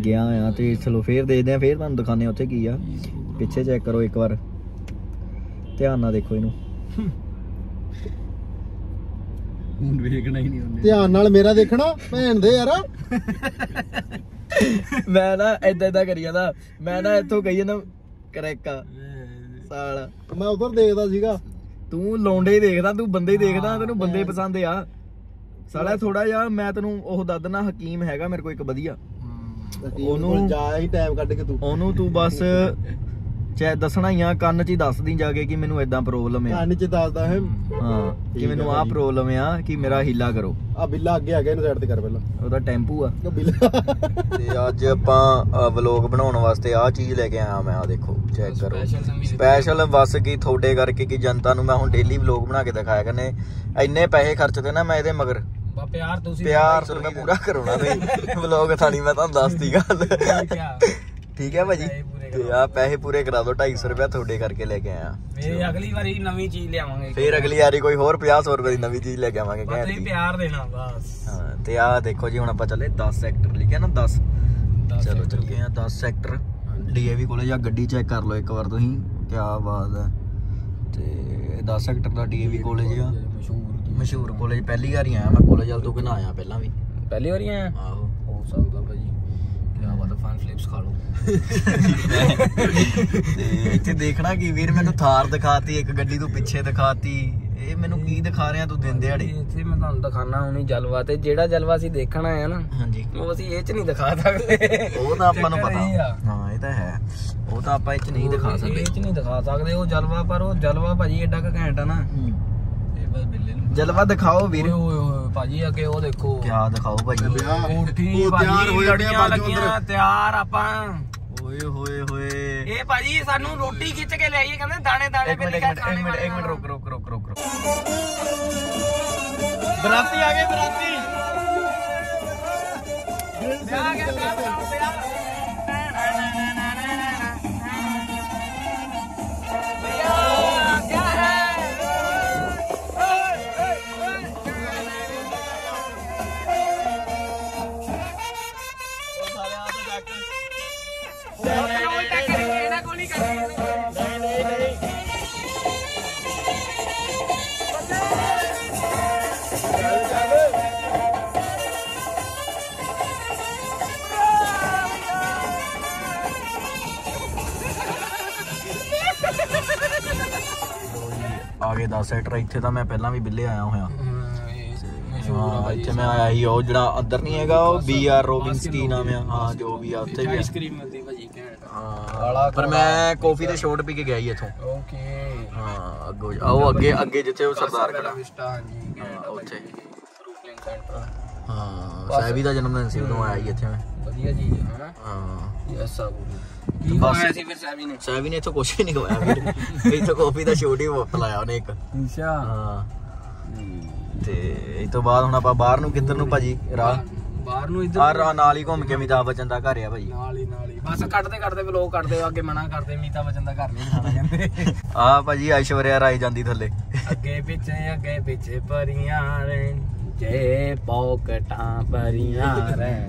ਗਿਆ ਆ ਤੇ ਚਲੋ ਫੇਰ ਦੇਖਦੇ ਆ ਫੇਰ ਤੁਹਾਨੂੰ ਦਿਖਾਉਂਦੇ ਆ ਉੱਥੇ ਕੀ ਆ। ਪਿੱਛੇ ਚੈੱਕ ਕਰੋ ਇੱਕ ਵਾਰ। ਧਿਆਨ ਨਾਲ ਦੇਖੋ ਇਹਨੂੰ। ਹੁਣ ਵੇਖਣਾ ਹੀ ਨਹੀਂ ਉਹਨੇ। ਧਿਆਨ ਨਾਲ ਮੇਰਾ ਦੇਖਣਾ ਭੈਣ ਦੇ ਯਾਰ। ਮੈਂ ਨਾ ਏਦਾਂ ਏਦਾਂ ਕਰੀ ਜਾਂਦਾ। ਮੈਂ ਨਾ ਇੱਥੋਂ ਕਹੀ ਜਾਂਦਾ ਕਰੈਕਾ ਸਾਲ। ਮੈਂ ਉਧਰ ਦੇਖਦਾ ਸੀਗਾ। ਤੂੰ ਲੌਂਡੇ ਹੀ ਦੇਖਦਾ ਤੂੰ ਬੰਦੇ ਹੀ ਦੇਖਦਾ ਤੈਨੂੰ ਬੰਦੇ ਪਸੰਦ ਆ। ਸਾਲਾ ਥੋੜਾ ਜਿਹਾ ਮੈਂ ਤੈਨੂੰ ਉਹ ਦੱਸ ਦਿੰਦਾ ਹਕੀਮ ਹੈਗਾ ਮੇਰੇ ਕੋਲ ਇੱਕ ਵਧੀਆ। ਉਹਨੂੰ- ਜਾ ਹੀ ਟਾਈਮ ਕੱਢ ਕੇ ਤੂੰ। ਉਹਨੂੰ ਤੂੰ ਬਸ ਚਾਹੇ ਦੱਸਣਾ ਹੀ ਆ ਕੰਨ 'ਚ ਹੀ ਦੱਸ ਦੀ ਜਾ ਕੇ ਕਿ ਮੈਨੂੰ ਇਦਾਂ ਪ੍ਰੋਬਲਮ ਆ। ਕੰਨ 'ਚ ਦੱਸਦਾ ਹੈ ਹਾਂ ਕਿ ਮੈਨੂੰ ਆ। ਪ੍ਰੋਬਲਮ ਆ ਕਿ ਮੇਰਾ ਹੀਲਾ ਕਰੋ। ਆ ਬਿੱਲਾ ਅੱਗੇ ਆ ਗਿਆ ਇਹਨੂੰ ਸਾਈਡ ਤੇ ਕਰ ਪਹਿਲਾਂ। ਉਹਦਾ ਟੈਂਪੂ ਆ। ਉਹ ਬਿੱਲਾ। ਤੇ ਅੱਜ ਆਪਾਂ ਵਲੌਗ ਬਣਾਉਣ ਵਾਸਤੇ ਆਹ ਚੀਜ਼ ਲੈ ਕੇ ਆਇਆ ਮੈਂ ਆ ਦੇਖੋ ਚੈੱਕ ਕਰੋ। ਸਪੈਸ਼ਲ ਬਸ ਕੀ ਤੁਹਾਡੇ ਕਰਕੇ ਕੀ ਜਨਤਾ ਨੂੰ ਮੈਂ ਹੁਣ ਡੇਲੀ ਵਲੌਗ ਬਣਾ ਕੇ ਦਿਖਾਇਆ ਕਰਨੇ। ਇੰਨੇ ਪੈਸੇ ਖਰਚਦੇ ਨਾ ਮੈਂ ਇਹਦੇ ਮਗਰ। ਬਾ ਪਿਆਰ ਤੁਸੀਂ ਪਿਆਰ ਮੈਂ ਪੂਰਾ ਕਰਾਉਣਾ ਤੇ ਵਲੌਗ ਥਾਣੀ ਮੈਂ ਤੁਹਾਨੂੰ ਦੱਸਤੀ ਗੱਲ। ਠੀਕ ਹੈ ਭਾਜੀ। ਤੇ ਆ ਪੈਸੇ ਪੂਰੇ ਕਰਾ ਦਿਓ 250 ਰੁਪਏ ਤੁਹਾਡੇ ਕਰਕੇ ਲੈ ਕੇ ਆਇਆ। ਵੇ ਅਗਲੀ ਵਾਰੀ ਨਵੀਂ ਚੀਜ਼ ਲਿਆਵਾਂਗੇ ਫੇਰ ਅਗਲੀ ਵਾਰੀ ਕੋਈ ਹੋਰ 50 ਰੁਪਏ ਦੀ ਨਵੀਂ ਚੀਜ਼ ਲੈ ਕੇ ਆਵਾਂਗੇ ਬਸ ਤੁਸੀਂ ਪਿਆਰ ਦੇਣਾ ਬਸ। ਹਾਂ ਤੇ ਆ ਦੇਖੋ ਜੀ ਹੁਣ ਆਪਾਂ ਚੱਲੇ 10 ਸੈਕਟਰ ਲਿਖਿਆ ਨਾ 10 ਚਲੋ ਚੱਲ ਗਏ ਆ 10 ਸੈਕਟਰ। ਡੀਏਵੀ ਕਾਲਜ ਆ ਗੱਡੀ ਚੈੱਕ ਕਰ ਲਓ ਇੱਕ ਵਾਰ ਤੁਸੀਂ ਕੀ ਬਾਤ ਹੈ। ਤੇ 10 ਸੈਕਟਰ ਦਾ ਡੀਏਵੀ ਕਾਲਜ ਆ। ਮਸ਼ਹੂਰ ਮਸ਼ਹੂਰ ਕਾਲਜ ਪਹਿਲੀ ਵਾਰ ਹੀ ਆਇਆ ਮੈਂ ਕਾਲਜ ਵਾਲ ਤੋਂ ਕਿ ਨਾ ਆਇਆ ਪਹਿਲਾਂ ਵੀ? ਪਹਿਲੀ ਵਾਰੀ ਆਇਆ? ਆਹੋ। ਹੋ ਸਕਦਾ ਫਲਿਪਸ ਖਾ ਲਓ। ਤੇ ਇੱਥੇ ਦੇਖਣਾ ਕੀ ਵੀਰ ਮੈਨੂੰ ਥਾਰ ਦਿਖਾਤੀ ਇੱਕ ਗੱਡੀ ਤੂੰ ਪਿੱਛੇ ਦਿਖਾਤੀ। ਇਹ ਮੈਨੂੰ ਕੀ ਦਿਖਾ ਰਿਹਾ ਤੂੰ ਦਿਨ ਦਿਹਾੜੇ ਇੱਥੇ ਮੈਂ ਤੁਹਾਨੂੰ ਦਿਖਾਣਾ ਹੁਣੀ ਜਲਵਾ ਤੇ ਜਿਹੜਾ ਜਲਵਾ ਅਸੀਂ ਦੇਖਣ ਆ ਨਾ ਹਾਂਜੀ। ਉਹ ਅਸੀਂ ਇਹ ਚ ਨਹੀਂ ਦਿਖਾ ਸਕਦੇ। ਉਹ ਤਾਂ ਆਪਾਂ ਨੂੰ ਪਤਾ। ਇਹ। ਹਾਂ ਇਹ ਤਾਂ ਹੈ। ਉਹ ਤਾਂ ਆਪਾਂ ਇੱਥੇ ਨਹੀਂ ਦਿਖਾ ਸਕਦੇ ਇਹ ਚ ਨਹੀਂ ਦਿਖਾ ਸਕਦੇ ਉਹ ਜਲਵਾ ਪਰ ਉਹ ਜਲਵਾ ਭਾਜੀ ਐਡਾ ਕ ਘੈਂਟ ਆ ਨਾ। ਇਹ ਬਸ ਬਿੱਲੇ ਜਲਵਾ ਦਿਖਾਓ ਵੀਰ। ਓਏ ਓਏ ਓਏ ਭਾਜੀ ਅੱਗੇ ਉਹ ਦੇਖੋ। ਕਿਆ ਦਿਖਾਓ ਭਾਜੀ ਕੋਠੀ ਭਾਜੀ ਲੜੀਆਂ ਬਾਜੂ ਲੱਗੀਆਂ ਅੰਦਰ ਤਿਆਰ ਆਪਾਂ। ਓਏ ਹੋਏ ਹੋਏ। ਇਹ ਭਾਜੀ ਸਾਨੂੰ ਰੋਟੀ ਖਿੱਚ ਕੇ ਲਿਆਈਏ ਕਹਿੰਦੇ ਦਾਣੇ ਦਾਣੇ ਮਿੰਟ ਇੱਕ ਮਿੰਟ ਇੱਕ ਮਿੰਟ ਇੱਕ ਮਿੰਟ ਰੁਕ ਰੁਕ ਰੁਕ ਰੁਕ ਰੁਕ। ਬਰਾਤੀ ਆ ਗਏ ਬਰਾਤੀ। ਆ ਗਿਆ ਵਿਆਹ 10 ਸੈਕਟਰ ਇੱਥੇ ਤਾਂ ਮੈਂ ਪਹਿਲਾਂ ਵੀ ਬਿੱਲੇ ਆਇਆ ਹੋਇਆ। ਹਾਂ ਇੱਥੇ ਮੈਂ ਆਇਆ ਸੀ ਉਹ ਜਿਹੜਾ ਅੰਦਰ ਨਹੀਂ ਹੈਗਾ ਉਹ ਬੀ ਆਰ ਰੋਬਿਨਸਕੀ ਨਾਮ ਆ? ਹਾਂ ਜੋ ਵੀ ਆ ਉੱਥੇ ਵੀ। ਆਈਸਕ੍ਰੀਮ ਮਿਲਦੀ ਭਾਜੀ ਘੈਂਟ। ਹਾਂ ਪਰ ਮੈਂ ਕਾਫੀ ਤੇ ਸ਼ੋਟ ਪੀ ਕੇ ਗਿਆ ਸੀ ਇੱਥੋਂ। ਓਕੇ ਹਾਂ ਅੱਗੋ ਆਓ ਅੱਗੇ ਅੱਗੇ ਜਿੱਥੇ ਉਹ ਸਰਦਾਰ ਖੜਾ। ਹਾਂ, ਉੱਥੇ। ਸੈਂਟਰ ਹਾਂ ਸਾਹਿਬੀ ਦਾ ਜਨਮ ਦਿਨ ਸੀ ਉਦੋਂ ਆਇਆ ਸੀ ਇੱਥੇ ਮੈਂ। ਵਧੀਆ ਚੀਜ਼ ਹੈ? ਹਾਂ। ਯੈਸ ਆ ਕੀ ਬਸ। ਹੋਇਆ ਸੀ ਫਿਰ ਸੈਵੀ ਨੇ ਸਾਹਿਬੀ ਨੇ ਇੱਥੋਂ ਕੁਛ ਵੀ ਨਹੀਂ ਖਵਾਇਆ ਵੀਰ ਇੱਥੋਂ ਕਾਫੀ ਦਾ ਸ਼ੋਟ ਹੀ ਪਲਾਇਆ ਉਹਨੇ ਇੱਕ ਅੱਛਾ ਹਾਂ ਤੇ ਇਸ ਤੋਂ ਬਾਅਦ ਹੁਣ ਆਪਾਂ ਬਾਹਰ ਨੂੰ ਕਿੱਧਰ ਨੂੰ ਭਾਜੀ ਰਾਹ ਬਾਹਰ ਨੂੰ ਇੱਧਰ ਆ ਰਾਹ ਨਾਲ ਹੀ ਘੁੰਮ ਕੇ ਅਮਿਤਾਭ ਬੱਚਨ ਦਾ ਘਰ ਆ ਭਾਜੀ ਨਾਲ ਹੀ ਨਾਲ ਹੀ ਬਸ ਕੱਟਦੇ ਕੱਟਦੇ ਵਲੋਗ ਕੱਟਦੇ ਅੱਗੇ ਮਨਾ ਕਰਦੇ ਮੀਤਾ ਬਚਨ ਦਾ ਘਰ ਨਹੀਂ ਆ ਭਾਜੀ ਐਸ਼ਵਰਿਆ ਰਾਈ ਜਾਂਦੀ ਥੱਲੇ ਅੱਗੇ ਪਿੱਛੇ ਅੱਗੇ ਪਿੱਛੇ ਪਰੀਆਂ ਨੇ ਜੇ ਪੌਕਟਾਂ ਭਰੀਆਂ ਰਹਿਣ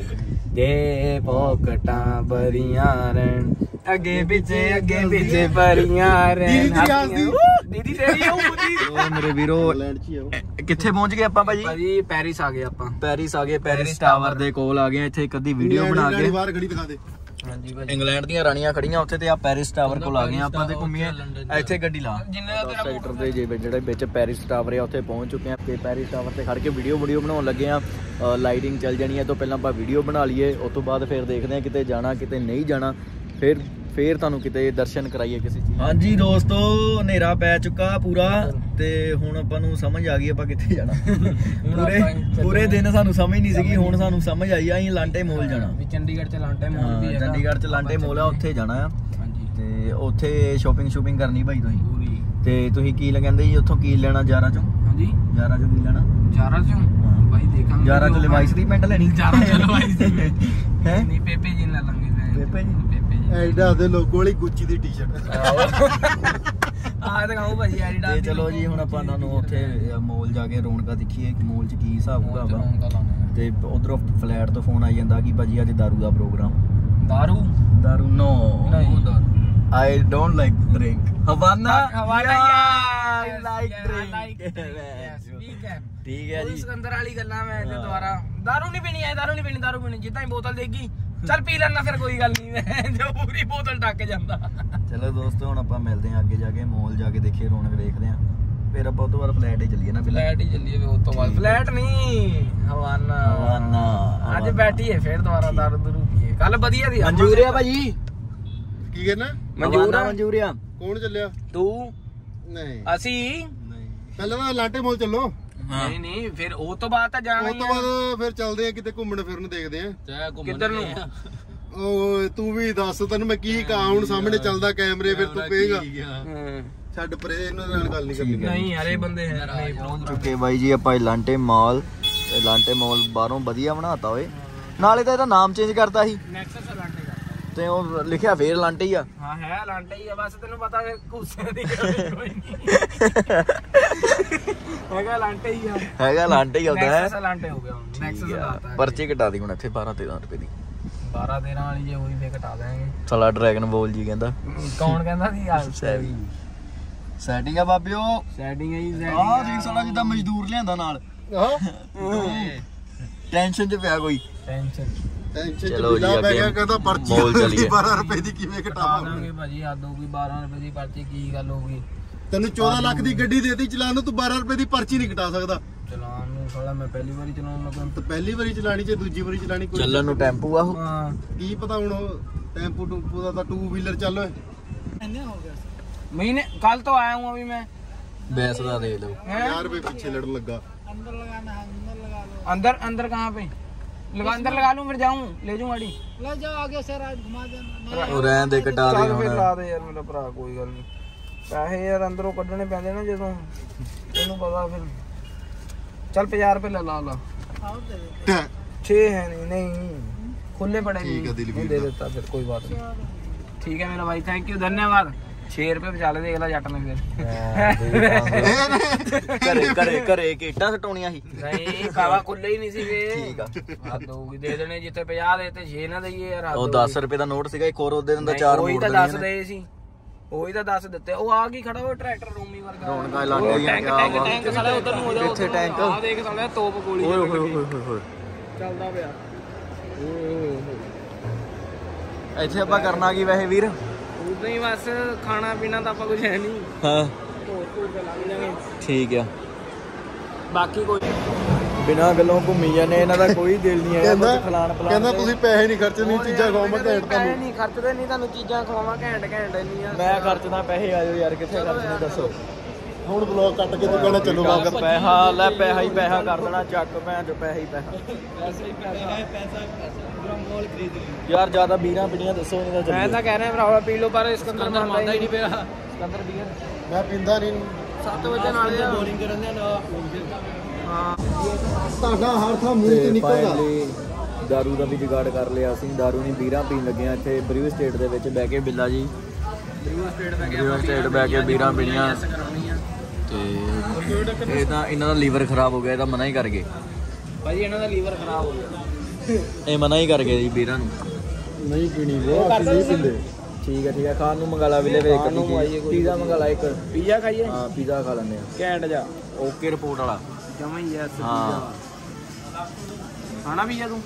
ਜੇ ਪੌਕਟਾਂ ਭਰੀਆਂ ਰਹਿਣ ਅੱਗੇ ਪਿੱਛੇ ਅੱਗੇ ਪਿੱਛੇ ਭਰੀਆਂ ਰਹਿਣ ਦੀਦੀ ਤੇਰੀ ਹੱਸਦੀ। ਆਪਣੀਆਂ- ਦੀਦੀ ਤੇਰੀ ਉਹ ਦੀਦੀ ਉਹ ਮੇਰੇ ਵੀਰੋ ਇੰਗਲੈਂਡ 'ਚ ਹੀ ਆ ਉਹ। ਕਿੱਥੇ ਪਹੁੰਚ ਗਏ ਆਪਾਂ ਭਾਜੀ ਭਾਜੀ ਪੈਰਿਸ ਆ ਗਏ ਆਪਾਂ ਪੈਰਿਸ ਆ ਗਏ ਪੈਰਿਸ ਟਾਵਰ ਦੇ ਕੋਲ ਆ ਗਏ ਇੱਥੇ ਇੱਕ ਅੱਧੀ ਵੀਡੀਓ ਇੰਗਲੈਂਡ ਬਣਾ ਦੀ ਕੇ ਬਾਹਰ ਖੜੀ ਦਿਖਾ ਦੇ ਹਾਂਜੀ ਭਾਜੀ। ਇੰਗਲੈਂਡ ਦੀਆਂ ਰਾਣੀਆਂ ਖੜੀਆਂ ਉੱਥੇ ਤੇ ਆ ਪੈਰਿਸ ਟਾਵਰ ਕੋਲ ਆ ਗਏ ਆ ਆਪਾਂ ਤੇ ਘੁੰਮੀਏ ਇੱਥੇ ਗੱਡੀ ਲਾ। ਜਿੰਨੇ ਦਾ ਤੇਰਾ ਸੈਕਟਰ ਦੇ ਜਿਵੇਂ ਜਿਹੜੇ ਵਿੱਚ ਪੈਰਿਸ ਟਾਵਰ ਆ ਉੱਥੇ ਪਹੁੰਚ ਚੁੱਕੇ ਆ। ਤੇ ਪੈਰਿਸ ਟਾਵਰ ਤੇ ਖੜ ਕੇ ਵੀਡੀਓ ਵੀਡੀਓ ਬਣਾਉਣ ਲੱਗੇ ਆ। ਲਾਈਟਿੰਗ ਚੱਲ ਜਾਣੀ ਹੈ ਤੋਂ ਪਹਿਲਾਂ ਆਪਾਂ ਵੀਡੀਓ ਬਣਾ ਲਈਏ ਉਸ ਤੋਂ ਬਾਅਦ ਫਿਰ ਦੇਖਦੇ ਆ ਕਿਤੇ ਜਾਣਾ ਕਿਤੇ ਨਹੀਂ ਜਾਣਾ। ਫਿਰ ਫਿਰ ਤੁਹਾਨੂੰ ਕਿਤੇ ਦਰਸ਼ਨ ਕਰਾਈਏ ਕਿਸੇ ਚੀਜ਼ ਹਾਂਜੀ ਦੋਸਤੋ ਹਨੇਰਾ ਪੈ ਚੁੱਕਾ ਪੂਰਾ ਤੇ ਹੁਣ ਆਪਾਂ ਨੂੰ ਸਮਝ ਆ ਗਈ ਆਪਾਂ ਕਿੱਥੇ ਜਾਣਾ। ਪੂਰੇ ਪੂਰੇ ਦਿਨ ਸਾਨੂੰ ਸਮਝ ਨਹੀਂ ਸੀਗੀ ਹੁਣ ਸਾਨੂੰ ਸਮਝ ਆਈ ਆ ਅਸੀਂ ਲਾਂਟੇ ਮੋਲ ਜਾਣਾ। ਵੀ ਚੰਡੀਗੜ੍ਹ ਚ ਲਾਂਟੇ ਮੋਲ ਵੀ ਹਾਂ, ਚੰਡੀਗੜ੍ਹ ਚ ਲਾਂਟੇ ਮੋਲ ਆ ਉੱਥੇ ਜਾਣਾ ਆ। ਹਾਂਜੀ। ਤੇ ਉੱਥੇ ਸ਼ਾਪਿੰਗ ਸ਼ੂਪਿੰਗ ਕਰਨੀ ਭਾਈ ਤੁਸੀਂ। ਤੇ ਤੁਸੀਂ ਕੀ ਕਹਿੰਦੇ ਜੀ? ਉੱਥੋਂ ਕੀ ਲੈਣਾ? ਜਾਰਾ ਚੋਂ? ਹਾਂਜੀ। ਜਾਰਾ ਚੋਂ ਕੀ ਲੈਣਾ? ਜਾਰਾ ਚੋਂ? ਭਾਈ ਦੇਖਾਂਗੇ ਜਾਰਾ ਚੋਂ ਲਿਵਾਈਸ ਦੀ ਪੈਂਟ ਲੈਣੀ? ਜਾਰਾ ਚੋਂ ਲਿਵਾਈਸ ਦੀ ਹੈ? ਨਹੀਂ ਪੇਪੇ ਜੀ ਲੈ ਲਾਂਗੇ ਪੇਪੇ ਜੀ? ਪੇਪੇ ਜੀ ਐਡਾ ਦੇ ਲੋਗੋ ਵਾਲੀ ਗੁੱਚੀ ਦੀ ਟੀ-ਸ਼ਰਟ ਆ ਤਾਂ ਕਹੂੰ ਭਾਜੀ ਐਡੀਡਾਸ ਤੇ ਚਲੋ ਜੀ ਹੁਣ ਆਪਾਂ ਤੁਹਾਨੂੰ ਉੱਥੇ ਮੋਲ ਜਾ ਕੇ ਰੌਣਕਾਂ ਦੇਖੀਏ ਕਿ ਮੋਲ 'ਚ ਕੀ ਹਿਸਾਬ ਹੋਗਾ ਵਾ ਤੇ ਉਧਰੋਂ ਫਲੈਟ ਤੋਂ ਫੋਨ ਆਈ ਜਾਂਦਾ ਕਿ ਭਾਜੀ ਅੱਜ ਦਾਰੂ ਦਾ ਪ੍ਰੋਗਰਾਮ। ਦਾਰੂ? ਦਾਰੂ ਨੋ ਨਹੀਂ। ਦਾਰੂ। ਆਈ ਡੋਨਟ ਲਾਈਕ ਡਰਿੰਕ ਹਵਾਨਾ? ਹਵਾਨਾ I like drink yes we can ਠੀਕ ਹੈ। ਜੀ। ਸਿਕੰਦਰ ਵਾਲੀ ਗੱਲਾਂ ਮੈਂ ਤੇ ਦੁਬਾਰਾ। ਦਾਰੂ ਨਹੀਂ ਪੀਣੀ ਐ ਦਾਰੂ ਨਹੀਂ ਪੀਣੀ ਦਾਰੂ ਪੀਣੀ ਜਿੱਦਾਂ ਹੀ ਬੋਤਲ ਦੇਗੀ। ਚੱਲ ਪੀ ਲੈਣਾ ਫਿਰ ਕੋਈ ਗੱਲ ਨਹੀਂ ਮੈਂ ਜੋ ਪੂਰੀ ਬੋਤਲ ਟੱਕ ਜਾਂਦਾ। ਚਲੋ ਦੋਸਤੋ ਹੁਣ ਆਪਾਂ ਮਿਲਦੇ ਹਾਂ ਅੱਗੇ ਜਾ ਕੇ ਮੋਲ ਜਾ ਕੇ ਦੇਖੀਏ ਰੌਣਕ ਦੇਖਦੇ ਹਾਂ। ਫਿਰ ਆਪਾਂ ਤੋਂ ਬਾਅਦ ਫਲੈਟ ਹੀ ਚੱਲੀਏ ਨਾ ਪਹਿਲਾਂ। ਫਲੈਟ ਹੀ ਚੱਲੀਏ ਵੀ ਉਸ ਤੋਂ ਬਾਅਦ ਫਲੈਟ ਨਹੀਂ ਹਵਾਨਾ। ਹਵਾਨਾ ਅੱਜ ਬੈਠੀ ਹੈ ਫਿਰ ਦੁਬਾਰਾ ਦਾਰੂ ਦਰੂ ਪੀਏ। ਕੱਲ ਵਧੀਆ ਦੀ ਮਨਜ਼ੂਰ ਆ ਭਾਜੀ? ਕੀ ਕਹਿਣਾ ਮਨਜ਼ੂਰ ਆ ਮਨਜ਼ੂਰ ਆ ਕੌਣ ਚੱਲਿਆ? ਤੂੰ? ਨਹੀਂ। ਅਸੀਂ? ਪਹਿਲਾਂ ਤਾਂ ਲਾਂਟੇ ਮੋਲ ਚੱਲੋ। ਨਹੀਂ ਨਹੀਂ ਫਿਰ ਉਹ ਤੋਂ ਬਾਅਦ ਤਾਂ ਜਾਣਾ ਉਸ ਹੀ ਤੋਂ ਬਾਅਦ ਫਿਰ ਚੱਲਦੇ ਆ ਕਿਤੇ ਘੁੰਮਣ ਫਿਰਨ ਦੇਖਦੇ ਆ। ਕਿੱਧਰ ਨੂੰ? ਓ ਤੂੰ ਵੀ ਦੱਸ ਤੈਨੂੰ ਮੈਂ ਕੀ ਕਹਾਂ ਹੁਣ ਸਾਹਮਣੇ ਚੱਲਦਾ ਕੈਮਰੇ ਫਿਰ ਤੂੰ ਕਹੇਗਾ। ਹਮ। ਛੱਡ ਪਰੇ ਇਹਨਾਂ ਨਾਲ ਗੱਲ ਨਹੀਂ ਕਰਨੀ। ਨਹੀਂ ਯਾਰੇ ਬੰਦੇ ਹੈ ਨਹੀਂ ਬ్రో ਚੁੱਕੇ ਬਾਈ ਜੀ ਆਪਾਂ ਲਾਂਟੇ ਮਾਲ ਤੇ ਲਾਂਟੇ ਮਾਲ ਬਾਹਰੋਂ ਵਧੀਆ ਬਣਾਤਾ ਓਏ। ਨਾਲੇ ਤਾਂ ਇਹਦਾ ਨਾਮ ਚੇਂਜ ਕਰਤਾ ਸੀ। ਨੈਕਸਸ ਲਾਂਟੇ ਦਾ। ਤੇ ਉਹ ਲਿਖਿਆ ਫੇਰ ਲਾਂਟੇ ਹੀ ਆ। ਹਾਂ ਹੈ ਲਾਂਟੇ ਹੀ ਆ ਬਸ ਤੈਨੂੰ ਪਤਾ ਫਿਰ ਕੁੱਸੇ ਦੀ ਗੱਲ ਕੋਈ ਨਹੀਂ। ਹੈਗਾ ਲਾਂਟੇ ਹੀ ਆ। ਹੈਗਾ ਲਾਂਟੇ ਹੀ ਹੁੰਦਾ ਹੈ? ਨੈਕਸਸ ਲਾਂਟੇ ਹੋ ਗਿਆ ਹੁਣ ਨੈਕਸਸ ਲਾਤਾ ਪਰਚੀ ਕਟਾ ਦੀ ਹੁਣ ਇੱਥੇ 12 13 ਰੁਪਏ ਦੀ। 12 13 ਵਾਲੀ ਜੇ ਹੋਈ ਫੇ ਘਟਾ ਦੇਾਂਗੇ ਸਾਲਾ ਡਰੈਗਨ ਬੋਲ ਜੀ ਕਹਿੰਦਾ। ਕੌਣ ਕਹਿੰਦਾ ਸੀ? ਆ ਸੈਟਿੰਗ ਆ ਬਾਬਿਓ। ਸੈਟਿੰਗ ਹੈ ਜੀ ਆਹ ਦੇਖ ਸਾਲਾ ਜਿੱਦਾਂ ਮਜ਼ਦੂਰ ਲਿਆਂਦਾ ਨਾਲ। ਹਾਂ ਟੈਨਸ਼ਨ 'ਚ ਪਿਆ ਕੋਈ। ਟੈਨਸ਼ਨ ਚਲੋ ਜੀ, ਅੱਗੇ ਕਹਿੰਦਾ ਪਰਚੀ ਮੋਲ ਚੱਲੀਏ। 12 ਰੁਪਏ ਦੀ ਕਿਵੇਂ ਘਟਾ ਘਟਾਵਾਂ ਦਾਂਗੇ ਭਾਜੀ ਹੋ ਗਈ 12 ਰੁਪਏ ਦੀ ਪਰਚੀ ਕੀ ਗੱਲ ਹੋ ਗਈ? ਤੈਨੂੰ 14 ਲੱਖ ਦੀ ਗੱਡੀ ਦੇਤੀ ਚਲਾਉਣ ਨੂੰ ਤੂੰ 12 ਰੁਪਏ ਦੀ ਪਰਚੀ ਨਹੀਂ ਘਟਾ ਸਕਦਾ ਚਲਾਉਣ ਨੂੰ ਸਾਲਾ ਮੈਂ ਪਹਿਲੀ ਵਾਰੀ ਚਲਾਉਣ ਲੱਗਾ ਤੇ ਪਹਿਲੀ ਵਾਰੀ ਚਲਾਣੀ ਚ ਦੂਜੀ ਵਾਰੀ ਚਲਾਣੀ ਕੋਈ ਚੱਲਣ ਨੂੰ ਟੈਂਪੂ ਆ ਉਹ ਹਾਂ ਕੀ ਪਤਾ ਹੁਣ ਉਹ ਟੈਂਪੂ ਟੂਪੂ ਦਾ ਤਾਂ 2 ਵੀਲਰ ਚੱਲ ਓਏ महीने कल तो आया हूँ अभी मैं ਬੈਸ ਦਾ ਦੇ ਲਓ हैं? 50 ਰੁਪਏ ਪਿੱਛੇ ਲੜਨ ਲੱਗਾ अंदर अंदर कहाँ पे लगा अंदर लगा लूं फिर जाऊं ले जाऊं गाड़ी ਉਹ ਰਹਿਣ ਦੇ ਕਟਾ ਦੇ ਚੱਲ ਫਿਰ ਹੁਣ ਲਾ ਦੇ ਯਾਰ ਮੇਰਾ ਭਰਾ ਕੋਈ ਗੱਲ ਨਹੀਂ ਪੈਸੇ ਯਾਰ ਅੰਦਰੋਂ ਕੱਢਣੇ ਪੈਂਦੇ ਨੇ ਜਦੋਂ। ਇਹਨੂੰ ਪਤਾ ਫਿਰ। ਚੱਲ 50 ਰੁਪਏ ਲੈ ਲਾ ਲਾ। ਛੇ ਹੈ ਨਹੀਂ। ਨਹੀਂ ਖੁੱਲੇ ਪੜੇ ਨਹੀਂ ਦੇ ਦਿੱਤਾ ਫਿਰ ਕੋਈ ਬਾਤ ਨਹੀਂ। ਠੀਕ ਹੈ ਮੇਰਾ ਭਾਈ ਥੈਂਕ ਯੂ ਧੰਨਵਾਦ। 6 ਰੁਪਏ ਵਿਚਾਲੇ ਦੇਖ ਲੈ ਜੱਟ ਨੇ ਫਿਰ। ਘਰੇ ਘਰੇ ਘਰੇ ਕੀਟਾਂ ਸਟਾਉਣੀਆਂ ਸੀ। ਨਹੀਂ ਕਾਵਾ ਖੁੱਲੇ ਹੀ ਨਹੀਂ ਸੀ ਵੇ ਠੀਕ ਆ। ਆ ਦੋਗੀ ਦੇ ਦੇਣੇ ਜਿੱਤੇ 50 ਦੇ ਤੇ 6 ਨਾ ਦਈਏ ਯਾਰ ਉਹ 10 ਰੁਪਏ ਦਾ ਨੋਟ ਸੀਗਾ ਇੱਕ ਹੋਰ ਉਹਦੇ ਦਿੰਦਾ ਚਾਰ ਮੋੜ ਦੇ ਉਹ ਤਾਂ 10 ਦੇ ਸੀ। ਉਹੀ ਤਾਂ ਦੱਸ ਦਿੱਤੇ ਉਹ ਆ ਕੀ ਖੜਾ ਉਹ ਟਰੈਕਟਰ ਰੋਮੀ ਵਰਗਾ? ਰੌਣਕਾਂ ਉਹ ਦੀਆਂ ਟੈਂਕ ਕਿਆ ਬਾਤ। ਟੈਂਕ ਸਾਲੇ ਉਧਰ ਨੂੰ ਹੋ ਜਾ ਕਿੱਥੇ ਟੈਂਕ? ਆ ਦੇਖ ਸਾਲੇ ਤੋਪ ਗੋਲੀ ਓਏ ਹੋਏ। ਹੋਏ ਹੋਏ ਹੋਏ ਚੱਲਦਾ ਪਿਆ। ਇੱਥੇ ਆਪਾਂ ਕਰਨਾ ਕੀ ਵੈਸੇ ਵੀਰ? ਉਦਾਂ ਹੀ ਬਸ ਖਾਣਾ ਪੀਣਾ ਤਾਂ ਆਪਾਂ ਕੁਝ ਹੈ ਨਹੀਂ। ਹਾਂ। ਧੋ ਧੋ ਕੇ ਲੰਘ ਠੀਕ ਆ। ਬਾਕੀ ਕੋਈ ਬਿਨਾਂ ਗੱਲੋਂ ਘੁੰਮੀ ਜਾਂਦੇ ਇਹਨਾਂ ਦਾ ਕੋਈ ਦਿਲ ਨਹੀਂ ਹੈਗਾ ਕਹਿੰਦਾ ਬਸ ਖਲਾਣ ਪਲਾਣ ਕਹਿੰਦਾ। ਤੁਸੀਂ ਪੈਸੇ ਨਹੀਂ ਖਰਚਣੇ ਚੀਜ਼ਾਂ ਖਾਵਾਂ ਘੈਂਟ ਪੈਸੇ ਤੁਹਾਨੂੰ ਨਹੀਂ ਖਰਚਦੇ ਨਹੀਂ ਤੁਹਾਨੂੰ ਚੀਜ਼ਾਂ ਖਵਾਵਾਂ ਘੈਂਟ ਘੈਂਟ ਇੰਨੀਆਂ ਮੈਂ ਖਰਚਦਾ ਪੈਸੇ ਆਜੋ ਯਾਰ ਕਿੱਥੇ ਖਰਚਣੇ ਦੱਸੋ। ਹੁਣ ਬਲੌਗ ਕੱਟ ਕੇ ਤੂੰ ਕਹਿਣਾ ਚਲੋ ਵਾਪਸ। ਪੈਸਾ ਲੈ ਪੈਸਾ ਹੀ ਪੈਸਾ ਕਰ ਦੇਣਾ ਚੱਕ ਭੈਣ ਚੋ ਪੈਸਾ ਹੀ ਪੈਸਾ। ਪੈਸੇ ਹੀ ਪੈਸਾ। ਯਾਰ ਜ਼ਿਆਦਾ ਬੀਰਾਂ ਪੀੜੀਆਂ ਦੱਸੋ ਨਹੀਂ ਤਾਂ ਮੈਂ ਤਾਂ ਕਹਿ ਰਿਹਾ ਭਰਾਵਾ ਪੀ ਲਓ ਪਰ ਸਿਕੰਦਰ ਮੰਨਦਾ ਹੀ ਨਹੀਂ ਪਿਆ। ਸਿਕੰਦਰ ਬੀਅਰ ਮੈਂ ਪੀਂਦਾ ਨਹੀਂ। 7 ਵਜੇ ਨਾਲ ਬੋਰਿੰਗ ਕਰਨ ਦੇ ਨਾ ਤੁਹਾਡਾ ਹਰ ਥਾਂ ਮੂੰਹ ਤੇ ਨਿਕਲਦਾ। ਦਾਰੂ ਦਾ ਵੀ ਜੁਗਾੜ ਕਰ ਲਿਆ ਅਸੀਂ ਦਾਰੂ ਨਹੀਂ ਬੀਰਾਂ ਪੀਣ ਲੱਗੇ ਆ ਇੱਥੇ ਬਰੀਵ ਸਟੇਟ ਦੇ ਵਿੱਚ ਬਹਿ ਕੇ ਬਿੱਲਾ ਜੀ। ਰਿਵਰ ਸਟੇਟ ਦਾ ਬਰੀਵ ਸਟੇਟ ਬਹਿ ਕੇ ਬੀਰਾਂ ਪੀਣੀਆਂ ਤੇ ਇਹ ਤਾਂ ਇਹਨਾਂ ਦਾ ਲੀਵਰ ਖਰਾਬ ਹੋ ਗਿਆ ਇਹਦਾ ਮਨਾ ਹੀ ਕਰ ਗਏ। ਭਾਜੀ ਇਹਨਾਂ ਦਾ ਲੀਵਰ ਖਰਾਬ ਹੋ ਗਿਆ। ਇਹ ਮਨਾ ਹੀ ਕਰ ਗਏ ਜੀ ਵੀਰਾਂ ਨੂੰ। ਨਹੀਂ ਪੀਣੀ ਉਹ ਅਸੀਂ ਨਹੀਂ ਪੀਂਦੇ। ਠੀਕ ਹੈ ਠੀਕ ਹੈ ਖਾਣ ਨੂੰ ਮੰਗਾ ਲਾ ਵਿਲੇ ਵੇ ਕੋਈ। ਪੀਜ਼ਾ ਮੰਗਾ ਲਾ ਇੱਕ। ਪੀਜ਼ਾ ਖਾਈਏ? ਹਾਂ ਪੀਜ਼ਾ ਖਾ ਲੈਂਦੇ ਆ। ਘੈਂਟ ਜਾ। ਓਕੇ ਰਿਪੋਰਟ ਵਾਲਾ। ਜਮਾ ਹੀ ਐਸ ਹਾਂ। ਖਾਣਾ ਪੀਜ਼ਾ ਤੂੰ?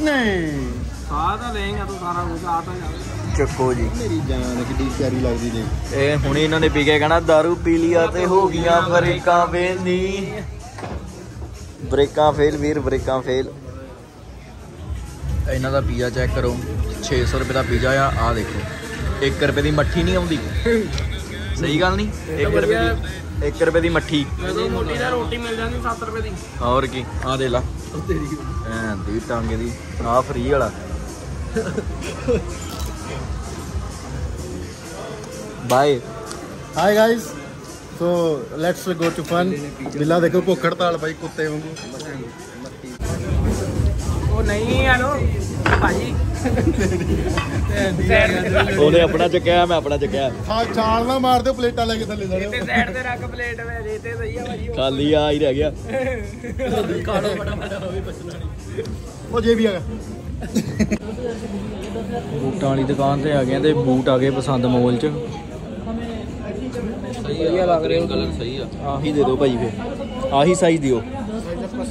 ਨਹੀਂ। ਖਾ ਤਾਂ ਲਏਗਾ ਤੂੰ ਸਾਰਾ ਕੁਝ ਆ ਤਾਂ ਜਾ। ਚੱਕੋ ਜੀ। ਮੇਰੀ ਜਾਨ ਕਿੱਡੀ ਪਿਆਰੀ ਲੱਗਦੀ ਨੇ ਇਹ ਹੁਣੇ ਇਹਨਾਂ ਨੇ ਪੀ ਕੇ ਕਹਿਣਾ दारू ਪੀ ਲਿਆ ਤੇ ਹੋ ਗਈਆਂ ਬ੍ਰੇਕਾਂ ਫੇਲ ਨੀ। ਬ੍ਰੇਕਾਂ ਫੇਲ ਵੀਰ ਬ੍ਰੇਕਾਂ ਫੇਲ। ਇਹਨਾਂ ਦਾ ਪੀਜ਼ਾ ਚੈੱਕ ਕਰੋ 600 ਰੁਪਏ ਦਾ ਪੀਜ਼ਾ ਆ ਆ ਦੇਖੋ। 1 ਰੁਪਏ ਦੀ ਮੱਠੀ ਨਹੀਂ ਆਉਂਦੀ। ਸਹੀ ਗੱਲ ਨਹੀਂ? 1 ਰੁਪਏ ਦੀ 1 ਰੁਪਏ ਦੀ ਮੱਠੀ। ਜਦੋਂ ਮੋਟੀ ਦਾ ਰੋਟੀ ਮਿਲ ਜਾਂਦੀ 7 ਰੁਪਏ ਦੀ। ਹੋਰ ਕੀ? ਆ ਦੇ ਲਾ। ਐਂ ਦੀ ਟਾਂਗੇ ਦੀ। ਆ ਫ੍ਰੀ ਵਾਲਾ। Bye hi guys so let's go to fun ਬਿੱਲਾ ਦੇਖੋ ਭੁੱਖ ਹੜਤਾਲ ਭਾਈ ਕੁੱਤੇ ਵਾਂਗੂ। ਨਹੀਂ ਭਾਜੀ। ਉਹਨੇ ਆਪਣਾ ਚੱਕਿਆ ਮੈਂ ਆਪਣਾ ਚੱਕਿਆ। ਹਾਂ ਛਾਲ ਨਾ ਮਾਰ ਦਿਓ ਪਲੇਟਾਂ ਲੈ ਕੇ ਥੱਲੇ ਤੇ ਸੜੇ ਸਾਈਡ ਤੇ ਰੱਖ ਪਲੇਟ ਵੇ ਰੇਤੇ ਸਹੀ ਆ ਭਾਜੀ ਖਾਲੀ ਆ ਹੀ ਰਹਿ ਗਿਆ। ਉਹ ਜੇ ਵੀ ਆ ਬੂਟਾਂ ਵਾਲੀ ਦੁਕਾਨ ਤੇ ਆ ਗਏ ਤੇ ਬੂਟ ਆ ਗਏ ਪਸੰਦ ਮੋਲ ਚ। ਸਹੀ ਲੱਗ ਰਿਹਾ ਕਲਰ ਸਹੀ ਆ। ਆਹੀ ਦੇ ਦਿਓ ਭਾਈ ਫੇ ਆਹੀ ਸਾਈਜ਼ ਦਿਓ।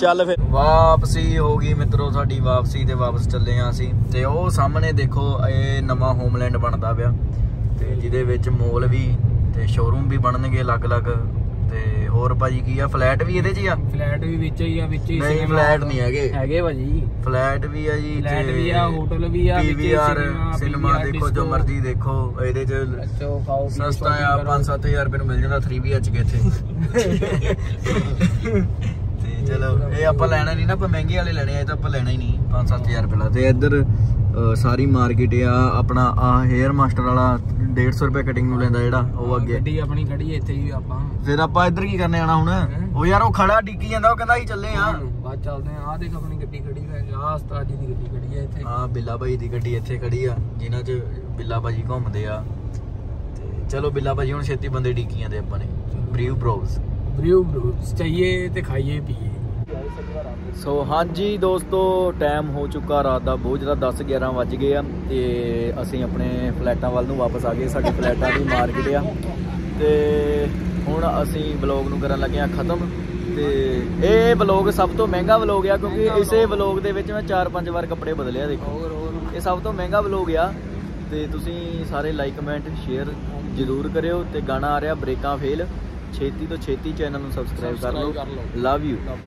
ਚੱਲ ਫਿਰ। ਵਾਪਸੀ ਹੋ ਗਈ ਮਿੱਤਰੋ ਸਾਡੀ ਵਾਪਸੀ ਤੇ ਵਾਪਸ ਚੱਲੇ ਆ ਅਸੀਂ। ਤੇ ਉਹ ਸਾਹਮਣੇ ਦੇਖੋ ਇਹ ਨਵਾਂ ਹੋਮਲੈਂਡ ਬਣਦਾ ਪਿਆ। ਤੇ ਜਿਹਦੇ ਵਿੱਚ ਮੋਲ ਵੀ ਤੇ ਸ਼ੋਰੂਮ ਵੀ ਬਣਨਗੇ ਅਲੱਗ-ਅਲੱਗ। ਤੇ ਹੋਰ ਭਾਜੀ ਕੀ ਆ ਫਲੈਟ ਵੀ ਇਹਦੇ 'ਚ ਆ? ਫਲੈਟ ਵੀ ਵਿੱਚ ਹੀ ਆ ਵਿੱਚ ਹੀ ਨਹੀਂ ਫਲੈਟ ਨਹੀਂ ਹੈਗੇ। ਹੈਗੇ ਭਾਜੀ। ਫਲੈਟ ਵੀ ਆ ਜੀ ਫਲੈਟ ਵੀ ਆ ਹੋਟਲ ਵੀ ਆ ਪੀਵੀਆਰ ਸਿਨੇਮਾ ਦੇਖੋ ਜੋ ਮਰਜ਼ੀ ਦੇਖੋ ਇਹਦੇ 'ਚ ਸਸਤਾ ਆ 5-7000 ਰੁਪਏ ਨੂੰ ਮਿਲ ਜਾਂਦਾ 3 BHK ਇੱਥੇ। ਚਲੋ ਇਹ ਆਪਾਂ ਲੈਣਾ ਨਹੀਂ ਨਾ ਆਪਾਂ ਮਹਿੰਗੇ ਵਾਲੇ ਲੈਣੇ ਆ ਇਹ ਤਾਂ ਆਪਾਂ ਲੈਣਾ ਹੀ ਨਹੀਂ 5-7000 ਰੁਪਏ ਦਾ ਤੇ ਇੱਧਰ ਅ, ਸਾਰੀ ਮਾਰਕੀਟ ਆ ਆਪਣਾ ਆ ਹੇਅਰ ਮਾਸਟਰ ਵਾਲਾ 150 ਰੁਪਏ ਕਟਿੰਗ ਨੂੰ ਲੈਂਦਾ ਜਿਹੜਾ ਉਹ ਅੱਗੇ। ਗੱਡੀ ਆਪਣੀ ਖੜੀ ਹੈ ਇੱਥੇ ਹੀ ਆਪਾਂ। ਫਿਰ ਆਪਾਂ ਇੱਧਰ ਕੀ ਕਰਨੇ ਆਣਾ ਹੁਣ? ਉਹ ਯਾਰ ਉਹ ਖੜਾ ਡਿੱਕੀ ਜਾਂਦਾ ਉਹ ਕਹਿੰਦਾ ਹੀ ਚੱਲੇ ਆ ਬਾਅਦ ਚੱਲਦੇ ਆ ਆ ਦੇਖ ਆਪਣੀ ਗੱਡੀ ਖੜੀ ਹੈ ਆ ਉਸਤਾਦ ਜੀ ਦੀ ਗੱਡੀ ਖੜੀ ਹੈ ਇੱਥੇ। ਆ ਬਿੱਲਾ ਭਾਈ ਦੀ ਗੱਡੀ ਇੱਥੇ ਖੜੀ ਆ ਜਿਨ੍ਹਾਂ 'ਚ ਬਿੱਲਾ ਭਾਜੀ ਘੁੰਮਦੇ ਆ। ਤੇ ਚਲੋ ਬਿੱਲਾ ਭਾਜੀ ਹੁਣ ਛੇਤੀ ਬੰਦੇ ਡੀਕੀਆਂ ਦੇ ਆਪਾਂ ਨੇ। ਬਰੀਵ ਬ੍ਰੋਜ਼ ਬ੍ਰਿਊ ਬ੍ਰੂ ਚਾਹੀਏ ਤੇ ਖਾਈਏ ਪੀਏ। ਸੋ ਹਾਂਜੀ ਦੋਸਤੋ ਟਾਈਮ ਹੋ ਚੁੱਕਾ ਰਾਤ ਦਾ ਬਹੁਤ ਜ਼ਿਆਦਾ 10 11 ਵੱਜ ਗਏ ਆ ਤੇ ਅਸੀਂ ਆਪਣੇ ਫਲੈਟਾਂ ਵੱਲ ਨੂੰ ਵਾਪਸ ਆ ਗਏ। ਸਾਡੀ ਫਲੈਟਾਂ ਦੀ ਮਾਰਕੀਟ ਆ ਤੇ ਹੁਣ ਅਸੀਂ ਵਲੌਗ ਨੂੰ ਕਰਨ ਲੱਗੇ ਆ ਖਤਮ ਤੇ ਇਹ ਵਲੌਗ ਸਭ ਤੋਂ ਮਹਿੰਗਾ ਵਲੌਗ ਆ ਕਿਉਂਕਿ ਇਸੇ ਵਲੌਗ ਦੇ ਵਿੱਚ ਮੈਂ 4-5 ਵਾਰ ਕੱਪੜੇ ਬਦਲੇ ਆ ਦੇਖੋ। ਇਹ ਸਭ ਤੋਂ ਮਹਿੰਗਾ ਵਲੌਗ ਆ ਤੇ ਤੁਸੀਂ ਸਾਰੇ ਲਾਈਕ ਕਮੈਂਟ ਸ਼ੇਅਰ ਜ਼ਰੂਰ ਕਰਿਓ ਤੇ ਗਾਣਾ ਆ ਰਿਹਾ ਬ੍ਰੇਕਾਂ ਫੇਲ। ਛੇਤੀ ਤੋਂ ਛੇਤੀ ਚੈਨਲ ਨੂੰ ਸਬਸਕ੍ਰਾਈਬ ਕਰ ਲਓ। Love you